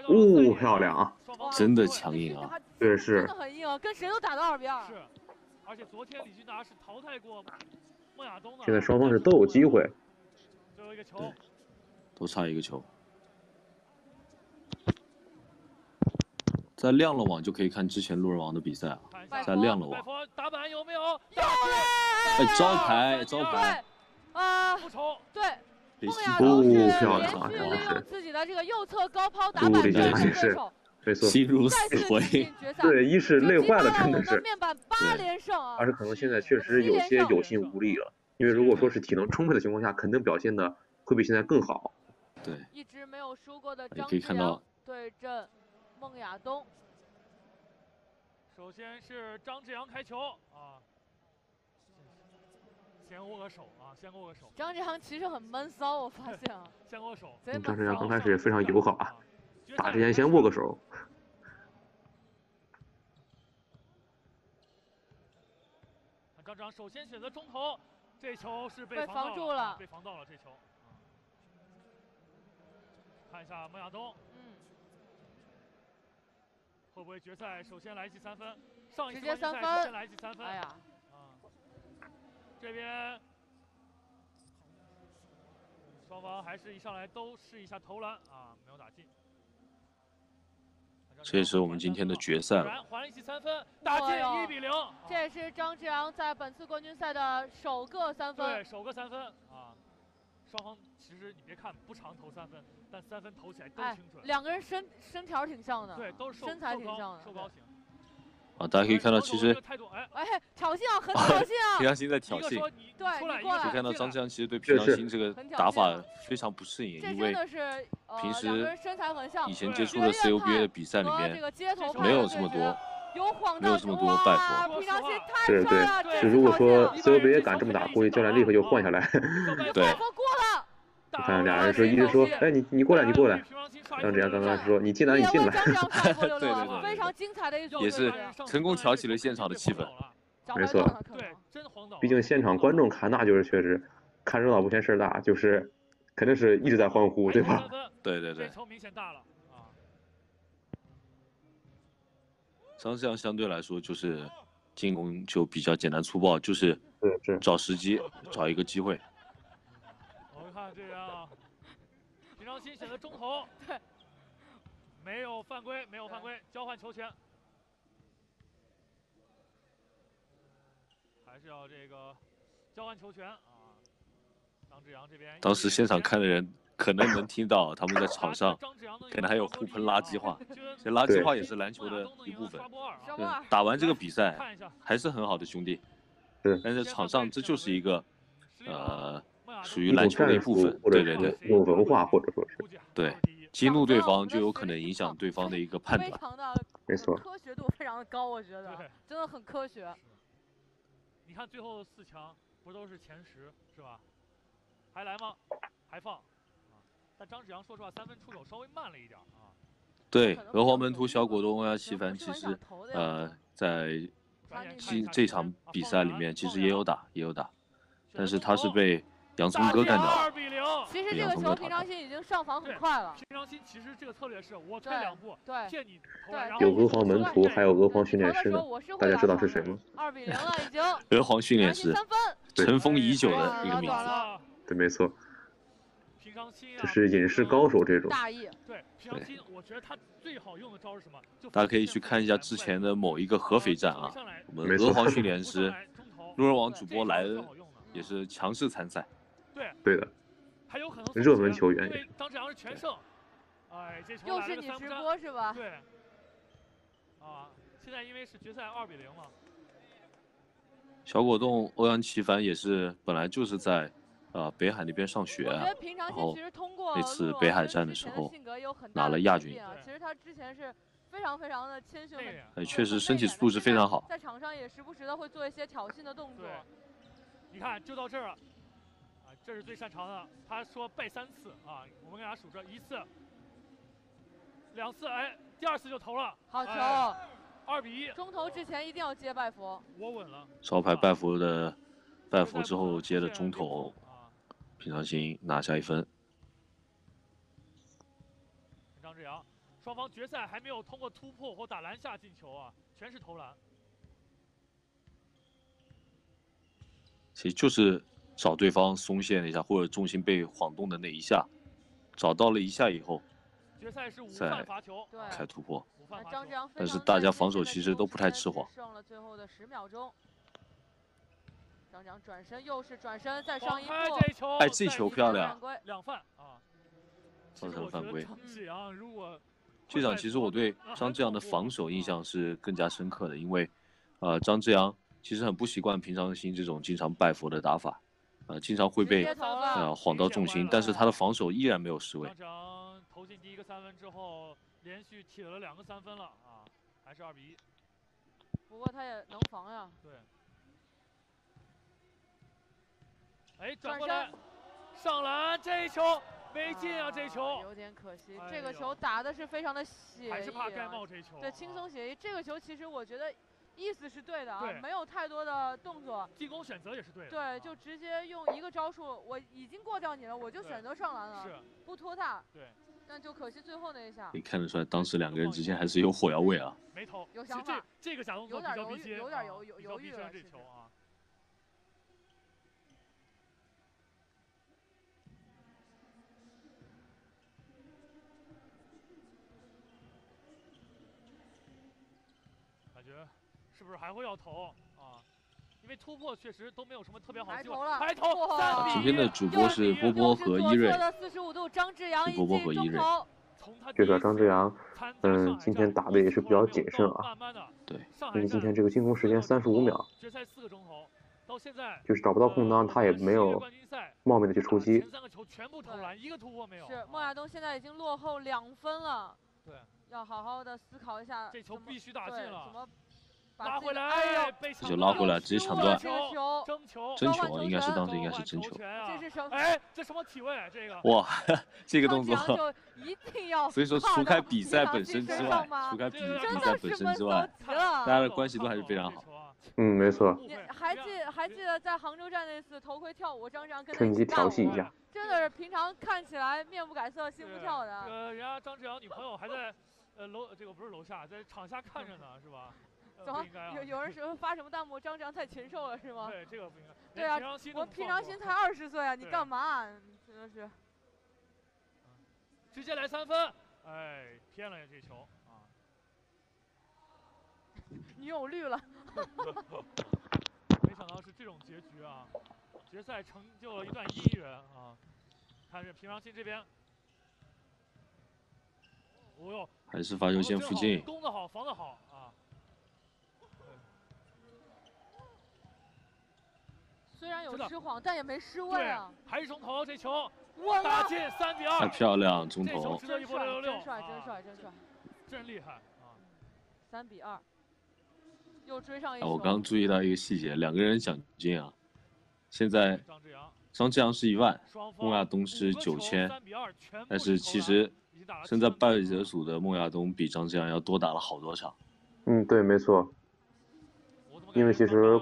呜，点漂亮啊！真的强硬啊！对，是真的很硬啊，跟谁都打到二比二。是，而且昨天李俊达是淘汰过孟亚东的。现在双方是都有机会。最后一个球对，都差一个球。在亮了网就可以看之前路人王的比赛啊，在亮了网，打板有没有？有嘞！哎，招牌招牌，，啊，不愁。对，被孟亚西多冬是哦漂亮啊连续真的是利用自己的这个右侧高抛打哦板战李俊达也是胜对手，没错。心如再次死灰。对，一是累坏了，真的是，面板八连胜啊！而是可能现在确实有些有心无力了。因为如果说是体能充沛的情况下，肯定表现的会比现在更好。对，一直没有输过的张志可以看到阳对阵孟亚东。首先是张志阳开球啊，先握个手啊，先握个手，张志阳其实很闷骚，我发现啊，先握手。张志闷骚。阳刚开始也非常友好啊，打之前先握个手。张志阳首先选择中投，这球是被被防住了啊被防到了这球。啊看一下孟亚冬嗯，会不会决赛首先来一记三分？上一直次冠军赛接三分首先来一记三分。哎呀，啊，这边双方还是一上来都试一下投篮啊，没有打进。这也是我们今天的决赛了。还了一记三分，打进一比零。这也是张志阳在本次冠军赛的首个三分。对，首个三分啊！双方其实你别看不常投三分，但三分投起来都挺准。两个人身身条挺像的，对，都是身材挺像的，瘦高型。啊，大家可以看到，其实哎哎，挑衅啊，很挑衅啊！平常心在挑衅。对，过来。可以看到张志阳其实对平常心这个打法非常不适应，因为平时以前接触的 CUBA 的比赛里面没有这么多，没有这么多拜托。对对，就如果说 CUBA 敢这么打，估计教练立刻就换下来。对。你看俩人说一直说，哎，你你过来，你过来。张志阳刚刚说你进来，你进来。对 对对，非常精彩的一种，也是成功挑起了现场的气氛。没错，毕竟现场观众看那就是确实看热闹不嫌事儿大，就是肯定是一直在欢呼，对吧？对对对。张志阳相对来说就是进攻就比较简单粗暴，就是找时机，找一个机会。看这边啊，平常心选择中投，对，没有犯规，没有犯规，交换球权，还是要这个交换球权啊。张志阳这边，当时现场看的人可能能听到他们在场上，可能还有互喷垃圾话，这垃圾话也是篮球的一部分。打完这个比赛还是很好的兄弟，但是场上这就是一个，呃。属于篮球的一部分，对对对，用文化或者说是对激怒对方，就有可能影响对方的一个判断。非常的没错，科学度非常的高，我觉得真的很科学。你看最后四强不都是前十是吧？还来吗？还放？但张子阳说实话，三分出手稍微慢了一点啊。对，鹅皇门徒小果冻欧阳奇帆其实呃在今这场比赛里面其实也有打也有打，但是他是被。洋葱哥干的，其实这个球平常心已经上防很快了。平常心其实这个策略是我退两步，骗你有娥皇门徒，还有娥皇训练师呢，大家知道是谁吗？二比零了已经。娥皇训练师，尘封已久的一个名字。对，没错。平常心这是隐士高手这种。大意。对，平常心，我觉得他最好用的招是什么？大家可以去看一下之前的某一个合肥站啊，我们娥皇 训练师，路人王主播莱恩也是强势参赛。对对的，还有可能热门球员。因为张志阳是全胜，哎，这球又是你直播是吧？对。啊，现在因为是决赛二比零嘛。小果冻欧阳奇帆也是本来就是在，呃北海那边上学，然后那次北海站的时候拿了亚军。其实他之前是非常非常的谦逊，哎，确实身体素质非常好。在场上也时不时的会做一些挑衅的动作。你看，就到这儿了。这是最擅长的。他说拜三次啊，我们给他数着一次、两次，哎，第二次就投了。好球，二比一。中投之前一定要接拜佛。我稳了。招牌拜佛的，拜佛之后接的中投，平常心拿下一分。张志阳，双方决赛还没有通过突破或打篮下进球啊，全是投篮。其实就是。找对方松懈了一下，或者重心被晃动的那一下，找到了一下以后，再开突破。但是大家防守其实都不太吃慌。剩了最后的十秒钟，张江转身又是转身再上一步，哎，这球漂亮，两犯啊，造成犯规。张志阳如果这场其实我对张志阳的防守印象是更加深刻的，因为，呃，张志阳其实很不习惯平常心这种经常拜佛的打法。呃，经常会被呃晃到重心，但是他的防守依然没有失位。投进第一个三分之后，连续铁了两个三分了啊，还是二比一。不过他也能防呀。对。哎，转过来，上篮，这一球没进啊！这一球有点可惜，这个球打的是非常的写意，还是怕盖帽这球。对，轻松写意。这个球其实我觉得。意思是对的啊，没有太多的动作，进攻选择也是对的。对，就直接用一个招数，我已经过掉你了，我就选择上篮了，是不拖沓。对，但就可惜最后那一下。可以看得出来，当时两个人之间还是有火药味啊。没投，有想法。这个假动作有点犹豫，有点犹犹犹豫了。这球啊。觉是不是还会要投啊？因为突破确实都没有什么特别好的机会。抬头了，抬头，哇三比一今天的主播是波波和伊瑞，四十五度，张志阳是波波和伊瑞。这个张志阳，嗯，今天打的也是比较谨慎啊，对，因为今天这个进攻时间三十五秒，决赛四个钟头，到现在就是找不到空当，他也没有冒昧的去出击前。三个球全部投篮，一个突破没有。是孟亚东现在已经落后两分了，对，要好好的思考一下这球必须打进对了怎么把拉回来哎来，呦，被这球拉回来直接抢断这个球，争球，应该是当时应该是争球。啊这是什么？哎，这什么体位？这个哇，这个动作，就一定要所以说除开比赛本身之外除开比比赛本身之外大。家的关系都还是非常好。嗯，没错，你还记还记得在杭州站那次头盔跳舞，张志阳跟他趁机一起跳舞吗调戏一下。真的是平常看起来面不改色心不跳的。呃，人家张志阳女朋友还在呃楼这个不是楼下，在场下看着呢，是吧？呃怎么不应该啊有有人说发什么弹幕？张张太禽兽了是吗？对这个不应该。对啊平常心我平常心才二十岁啊，你干嘛？真的是。直接来三分，哎，偏了这球啊！女友绿了，没想到是这种结局啊！决赛成就了一段姻缘啊！看这平常心这边，哦哟，还是罚球线附近，攻得好，防得好啊！虽然有失晃，但也没失位啊。，还是中投这球稳了，打进三比二太二，漂亮，中投这球值。得一真帅，波六六六，真帅，真啊帅，真帅。真厉害啊！三比二，又追上一啊，球。我刚注意到一个细节，两个人奖金啊，现在张志阳，张志阳是一万，孟亚东是五个球9000 3比2全部但是其实身在败者组的孟亚东比张志阳要多打了好多场。嗯，对，没错。因为其实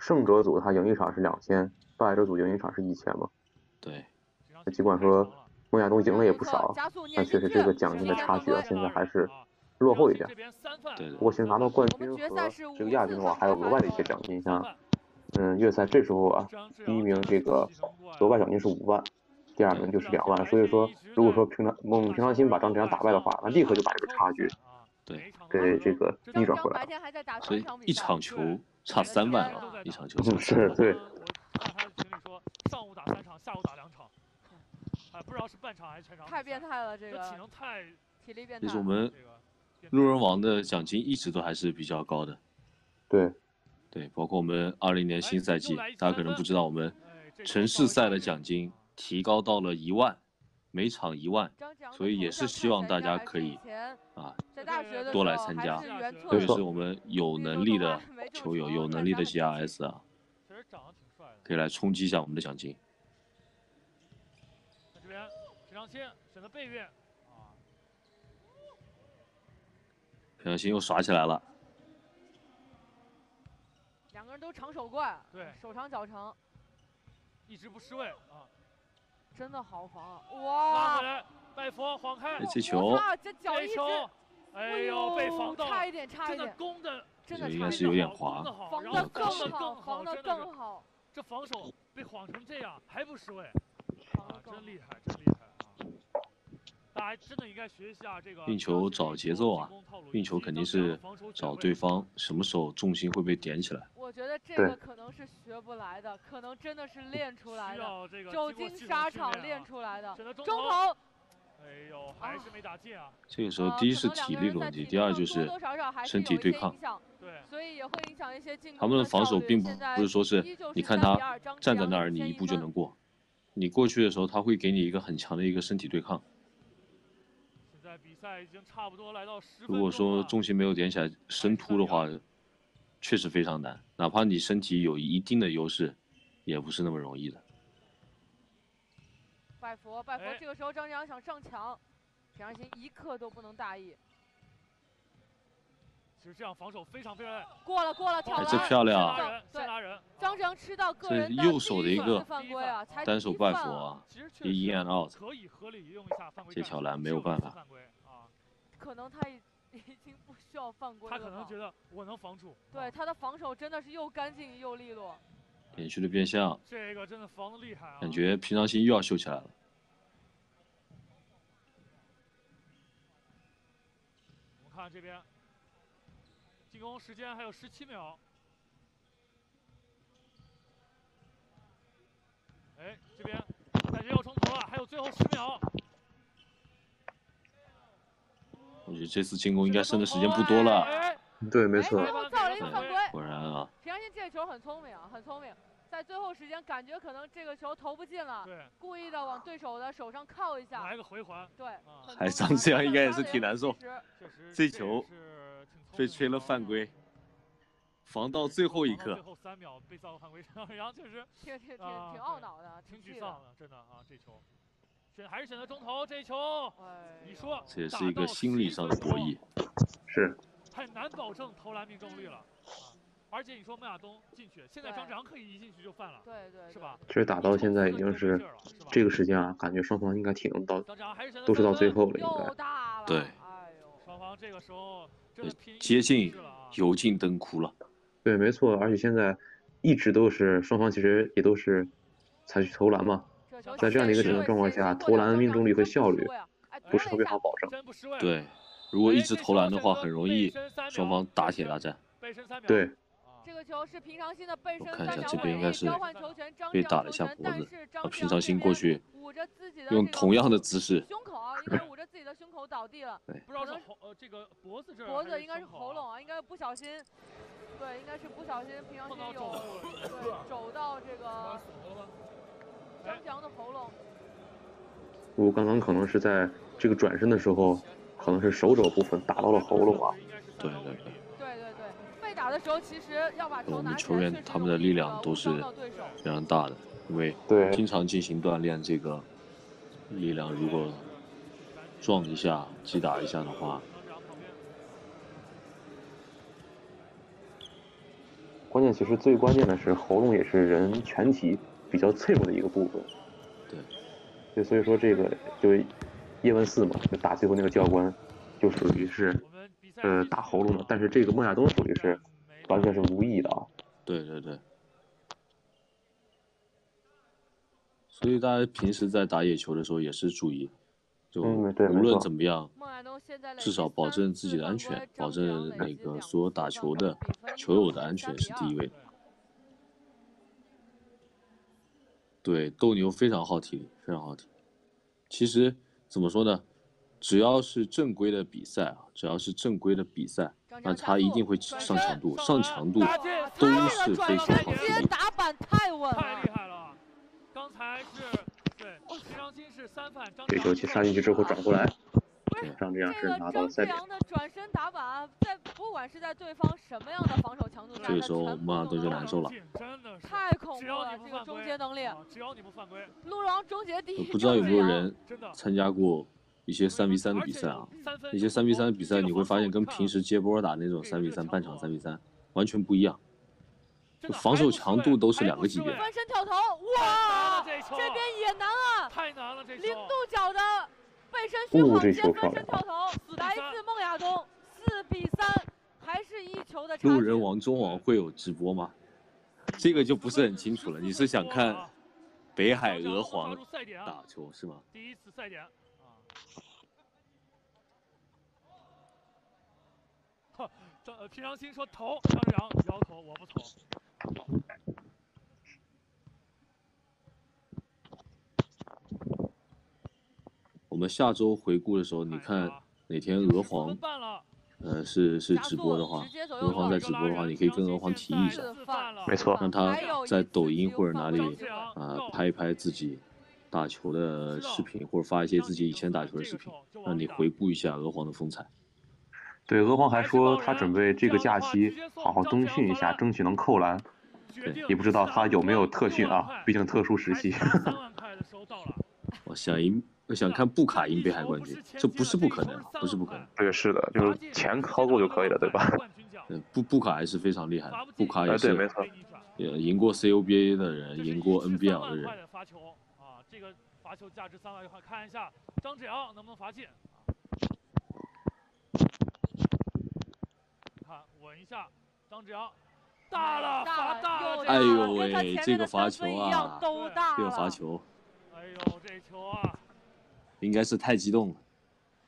胜者组他赢一场是两千，败者组赢一场是一千嘛。对，尽管说孟亚东赢了也不少，但确实这个奖金的差距啊，现在还是啊落后一点对的不过其实拿到冠军和这个亚军的话，还有额外的一些奖金，像嗯月赛这时候啊，第一名这个额外奖金是五万，第二名就是两万。所以说，如果说平常孟平常心把张志阳打败的话，那立刻就把这个差距啊对给这个逆转回来所以一场球差三万啊，一场球嗯差三万。是对我看他群里说，上午打三场，下午打两场，哎，不知道是半场还是全场。太变，态了，这个体个能太体力变态就是我们路人王的奖金一直都还是比较高的。对，对，包括我们二零年新赛季，大家可能不知道，我们城市赛的奖金啊提高到了一万，每场一万所以也是希望大家可以啊，在大学的多时候还来参加是原特特别是我们有能力的球友、有能力的 GRS 啊，确实长得挺帅。可以来冲击一下我们的奖金。这边陈长青选择背越啊，陈长青又耍起来了，两个人都长手怪，对手长脚长，一直不失位啊，真的好防啊！拉哇回，来，拜佛晃开。哎，这我球操，这脚一球，哎呦被防到，差一点，差真的一点，攻的真的这应该差一点。是有点滑。防然后的更好，更防的真的是更好，这防守被晃成这样还不失位。啊。真厉害，真厉害运球找节奏啊运球肯定是找对方什么时候重心会被点起来。我觉得这对个可能是学不来的，可能真的是练出来需的，久经沙场练出来的。中中投，投，哎呦，还是没打进啊！这个时候，呃第一是体力的问题，第二就是身体对抗对，所以也会影响一些进攻他们的防守并不不是说是你看3比他2张志站在那儿，你一步就能过。你过去的时候，他会给你一个很强的一个身体对抗。比赛已经差不多来到十如果说重心没有点起来，深突的话，确实非常难。哪怕你身体有一定的优势，也不是那么容易的。拜佛，拜佛哎！这个时候张志阳想上墙，平常心一刻都不能大意。其实这样防守非常非常过了，过了，挑哎篮。这漂亮啊先拉人。张志阳吃到个这人的右手的一个犯规啊，才单手拜佛啊，其实确一实 in and out，可以合理用一下犯规。这条篮没有办法犯规啊，可能他已已经不需要犯规了。他可能觉得我能防住。啊对他的防守真的是又干净又利落。连续的变向，这个真的防的厉害啊！感觉平常心又要秀起来了。我们看这边，进攻时间还有十七秒。哎，这边感觉要冲头了，还有最后十秒。我觉得这次进攻应该剩的时间不多了。哎对，没错哎，最后造了一个犯规。果然啊，平安心这个球很聪明啊，很聪明，在最后时间感觉可能这个球投不进了，对，故意的往对手的手上靠一下。来个回环，对，啊很还聪明长这样应该也是挺难受确实这球被吹了犯，规，防到最后一刻最。后三秒被造犯规，然后确实挺挺挺啊挺懊恼的，挺。沮丧的，真的啊，这球选还是选择中投这一球，哎，你说这也是一个心理上的博弈。是很难保证投篮命中率了啊！而且你说孟亚东进去，现在对张志阳可以一进去就犯了，对对，是吧？其实打到现在已经是这个个时间啊，感觉双方应该挺能到，都是到最后了，应该。对哎呦，双方这个时候接近！油尽灯枯了。对，没错，而且现在一直都是双方其实也都是采取投篮嘛，在这样的一个情况状况下投篮命中率和效率不是特别好保证。对，如果一直投篮的话，很容易双方打铁大战。对，啊这个球是平常心的背身我看一下这边应该是交换球权，张被打了一下脖子但是张啊，平常心边过去捂着自己的这个用同样的姿势，胸口啊，应该捂着自己的胸口倒地了，不知道是喉呃这个脖子这脖子应该是喉咙啊，应该不小心，对，应该是不小心平常心有对肘到这个哎张志扬的喉咙，我刚刚可能是在这个转身的时候，可能是手肘部分打到了喉咙啊。对对对打的时候其实要把球我们球员他们的力量都是非常大的，因为对经常进行锻炼，这个力量如果撞一下、击打一下的话，关键其实最关键的是喉咙也是人全体比较脆弱的一个部分。对，对，所以说这个就叶问四嘛，就打最后那个教官，就属于是呃打喉咙的，但是这个孟亚东属于是完全是无意的啊。对对对。所以大家平时在打野球的时候也是注意，就无论怎么样，至少保证自己的安全，保证那个所有打球的球友的安全3比2是第一位的。对，斗牛非常耗体力，非常耗体力。其实怎么说呢？只要是正规的比赛啊，只要是正规的比赛，那他一定会上强度，上强度都是非常耗身接体力。打板太稳了太厉，害了！刚才是对平常心是三犯，张志阳这球其杀进去之后转过来，对这样这样这个是拿到赛点。转身打板，在不管是在对方什么样的防守强度下，这个时候他全部孟亚东就难受了真的是太恐怖了，这个终结能力，啊只要你不犯规，陆王终结第一，不知道有没有人参加过一些三 v 三的比赛啊？那些三 v 三的比赛，你会发现跟平时接波打那种三 v 三半场三 v 三完全不一样，防守强度都是两个级别身跳投，哇，这边也难啊，太难了，这球零度角的背身虚哦这晃接翻球漂亮身跳投，来自孟亚东，四比三，还是一球的差距。路人王中网会有直播吗？这个就不是很清楚了。你是想看北海鹅黄抓住赛点啊打球是吗？第一次赛点张呃平常心说投，张志阳摇头，我不投。我们下周回顾的时候，你看哪天鹅黄，呃是是直播的话，鹅黄在直播的话，你可以跟鹅黄提一下，没错。让他在抖音或者哪里啊、了拍一拍自己打球的视频，或者发一些自己以前打球的视频，让你回顾一下鹅黄的风采。对，鹅黄还说他准备这个假期好好冬训一下，争取能扣篮。对也不知道他有没有特训啊，毕竟特殊时期。我想赢，我想看布卡赢北海冠军，这不是不可能啊，不是不可能。这个是的，就是钱掏够就可以了，对吧？对，布布卡还是非常厉害的，布卡也哎，对，是没错。也赢过 CUBA 的人，赢过 NBL 的人。这个罚球价值三万块，看一下张志阳能不能罚进。看稳一下，张志阳大了，罚大了，哎呦喂，这个罚球啊，都大这个罚了球哎呦，这球啊，应该是太激动了。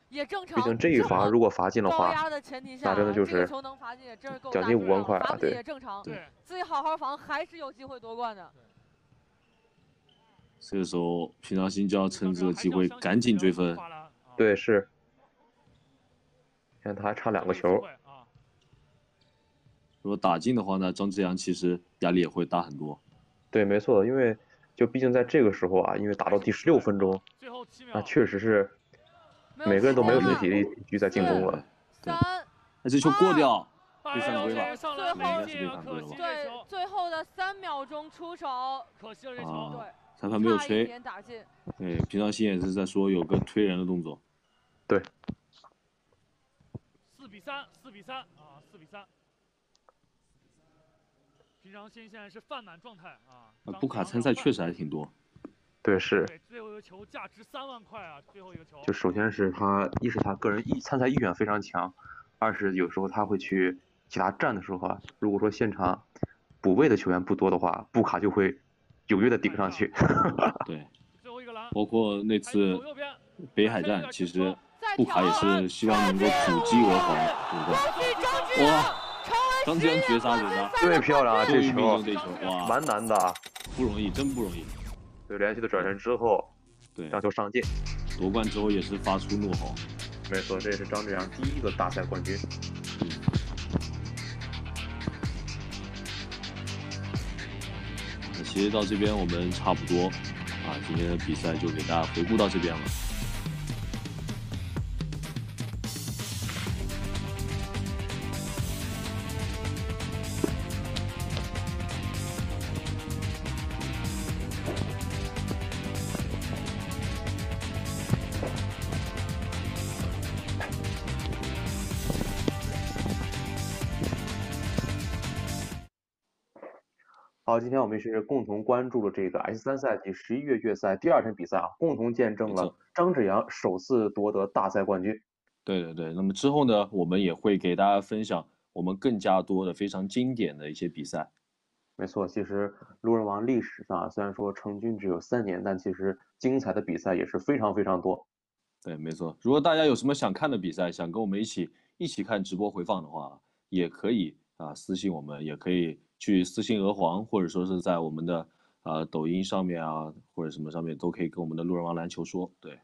也正常。毕竟这一罚如果罚进的话，的前提下，那真的就是奖金五万块啊！对，也正常。对，自己好好防，还是有机会夺冠的。这个时候，平常心就要趁这个机会赶紧追分。对，是。看他还差两个球。如果打进的话呢，张志阳其实压力也会大很多。对，没错，因为就毕竟在这个时候啊，因为打到第十六分钟，那确实是每个人都没有什么体力继续在进攻了。三，那这球过掉，被犯规了。最后是被犯规了。对，最后的三秒钟出手，可惜了这球。对，裁判没有吹。对，平常心也是在说有个推人的动作。对。四比三，四比三啊，四比三。平常心现在是犯满状态啊！布卡参赛确实还挺多，对是。最后一个球价值三万块啊！最后一个球。就首先是他，一是他个人意参赛意愿非常强，二是有时候他会去其他站的时候啊，如果说现场补位的球员不多的话，布卡就会踊跃的顶上去。对。包括那次北海站，其实布卡也是希望能够阻击俄皇，对不对？哇！张志阳绝杀绝杀，对漂亮啊！这球，这球哇，蛮难的，不容易，真不容易。对，连续的转身之后，对，让球上进，夺冠之后也是发出怒吼。没错，这也是张志阳第一个大赛冠军。其实到这边我们差不多啊，今天的比赛就给大家回顾到这边了。今天我们是共同关注了这个 S 三赛季十一月月赛第二天比赛啊，共同见证了张志阳首次夺得大赛冠军。对对对，那么之后呢，我们也会给大家分享我们更加多的非常经典的一些比赛。没错，其实路人王历史上虽然说成军只有三年，但其实精彩的比赛也是非常非常多。对，没错。如果大家有什么想看的比赛，想跟我们一起一起看直播回放的话，也可以啊私信我们，也可以。去私信鹅黄，或者说是在我们的呃抖音上面啊，或者什么上面都可以跟我们的路人王篮球说。对，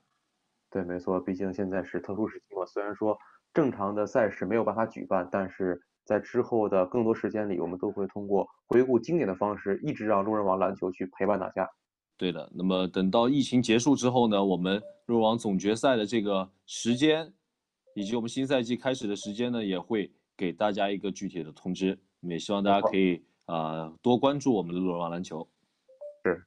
对，没错，毕竟现在是特殊时期嘛。虽然说正常的赛事没有办法举办，但是在之后的更多时间里，我们都会通过回顾经典的方式，一直让路人王篮球去陪伴大家。对的，那么等到疫情结束之后呢，我们路人王总决赛的这个时间，以及我们新赛季开始的时间呢，也会给大家一个具体的通知。也希望大家可以啊多关注我们的鹿茸网篮球。是，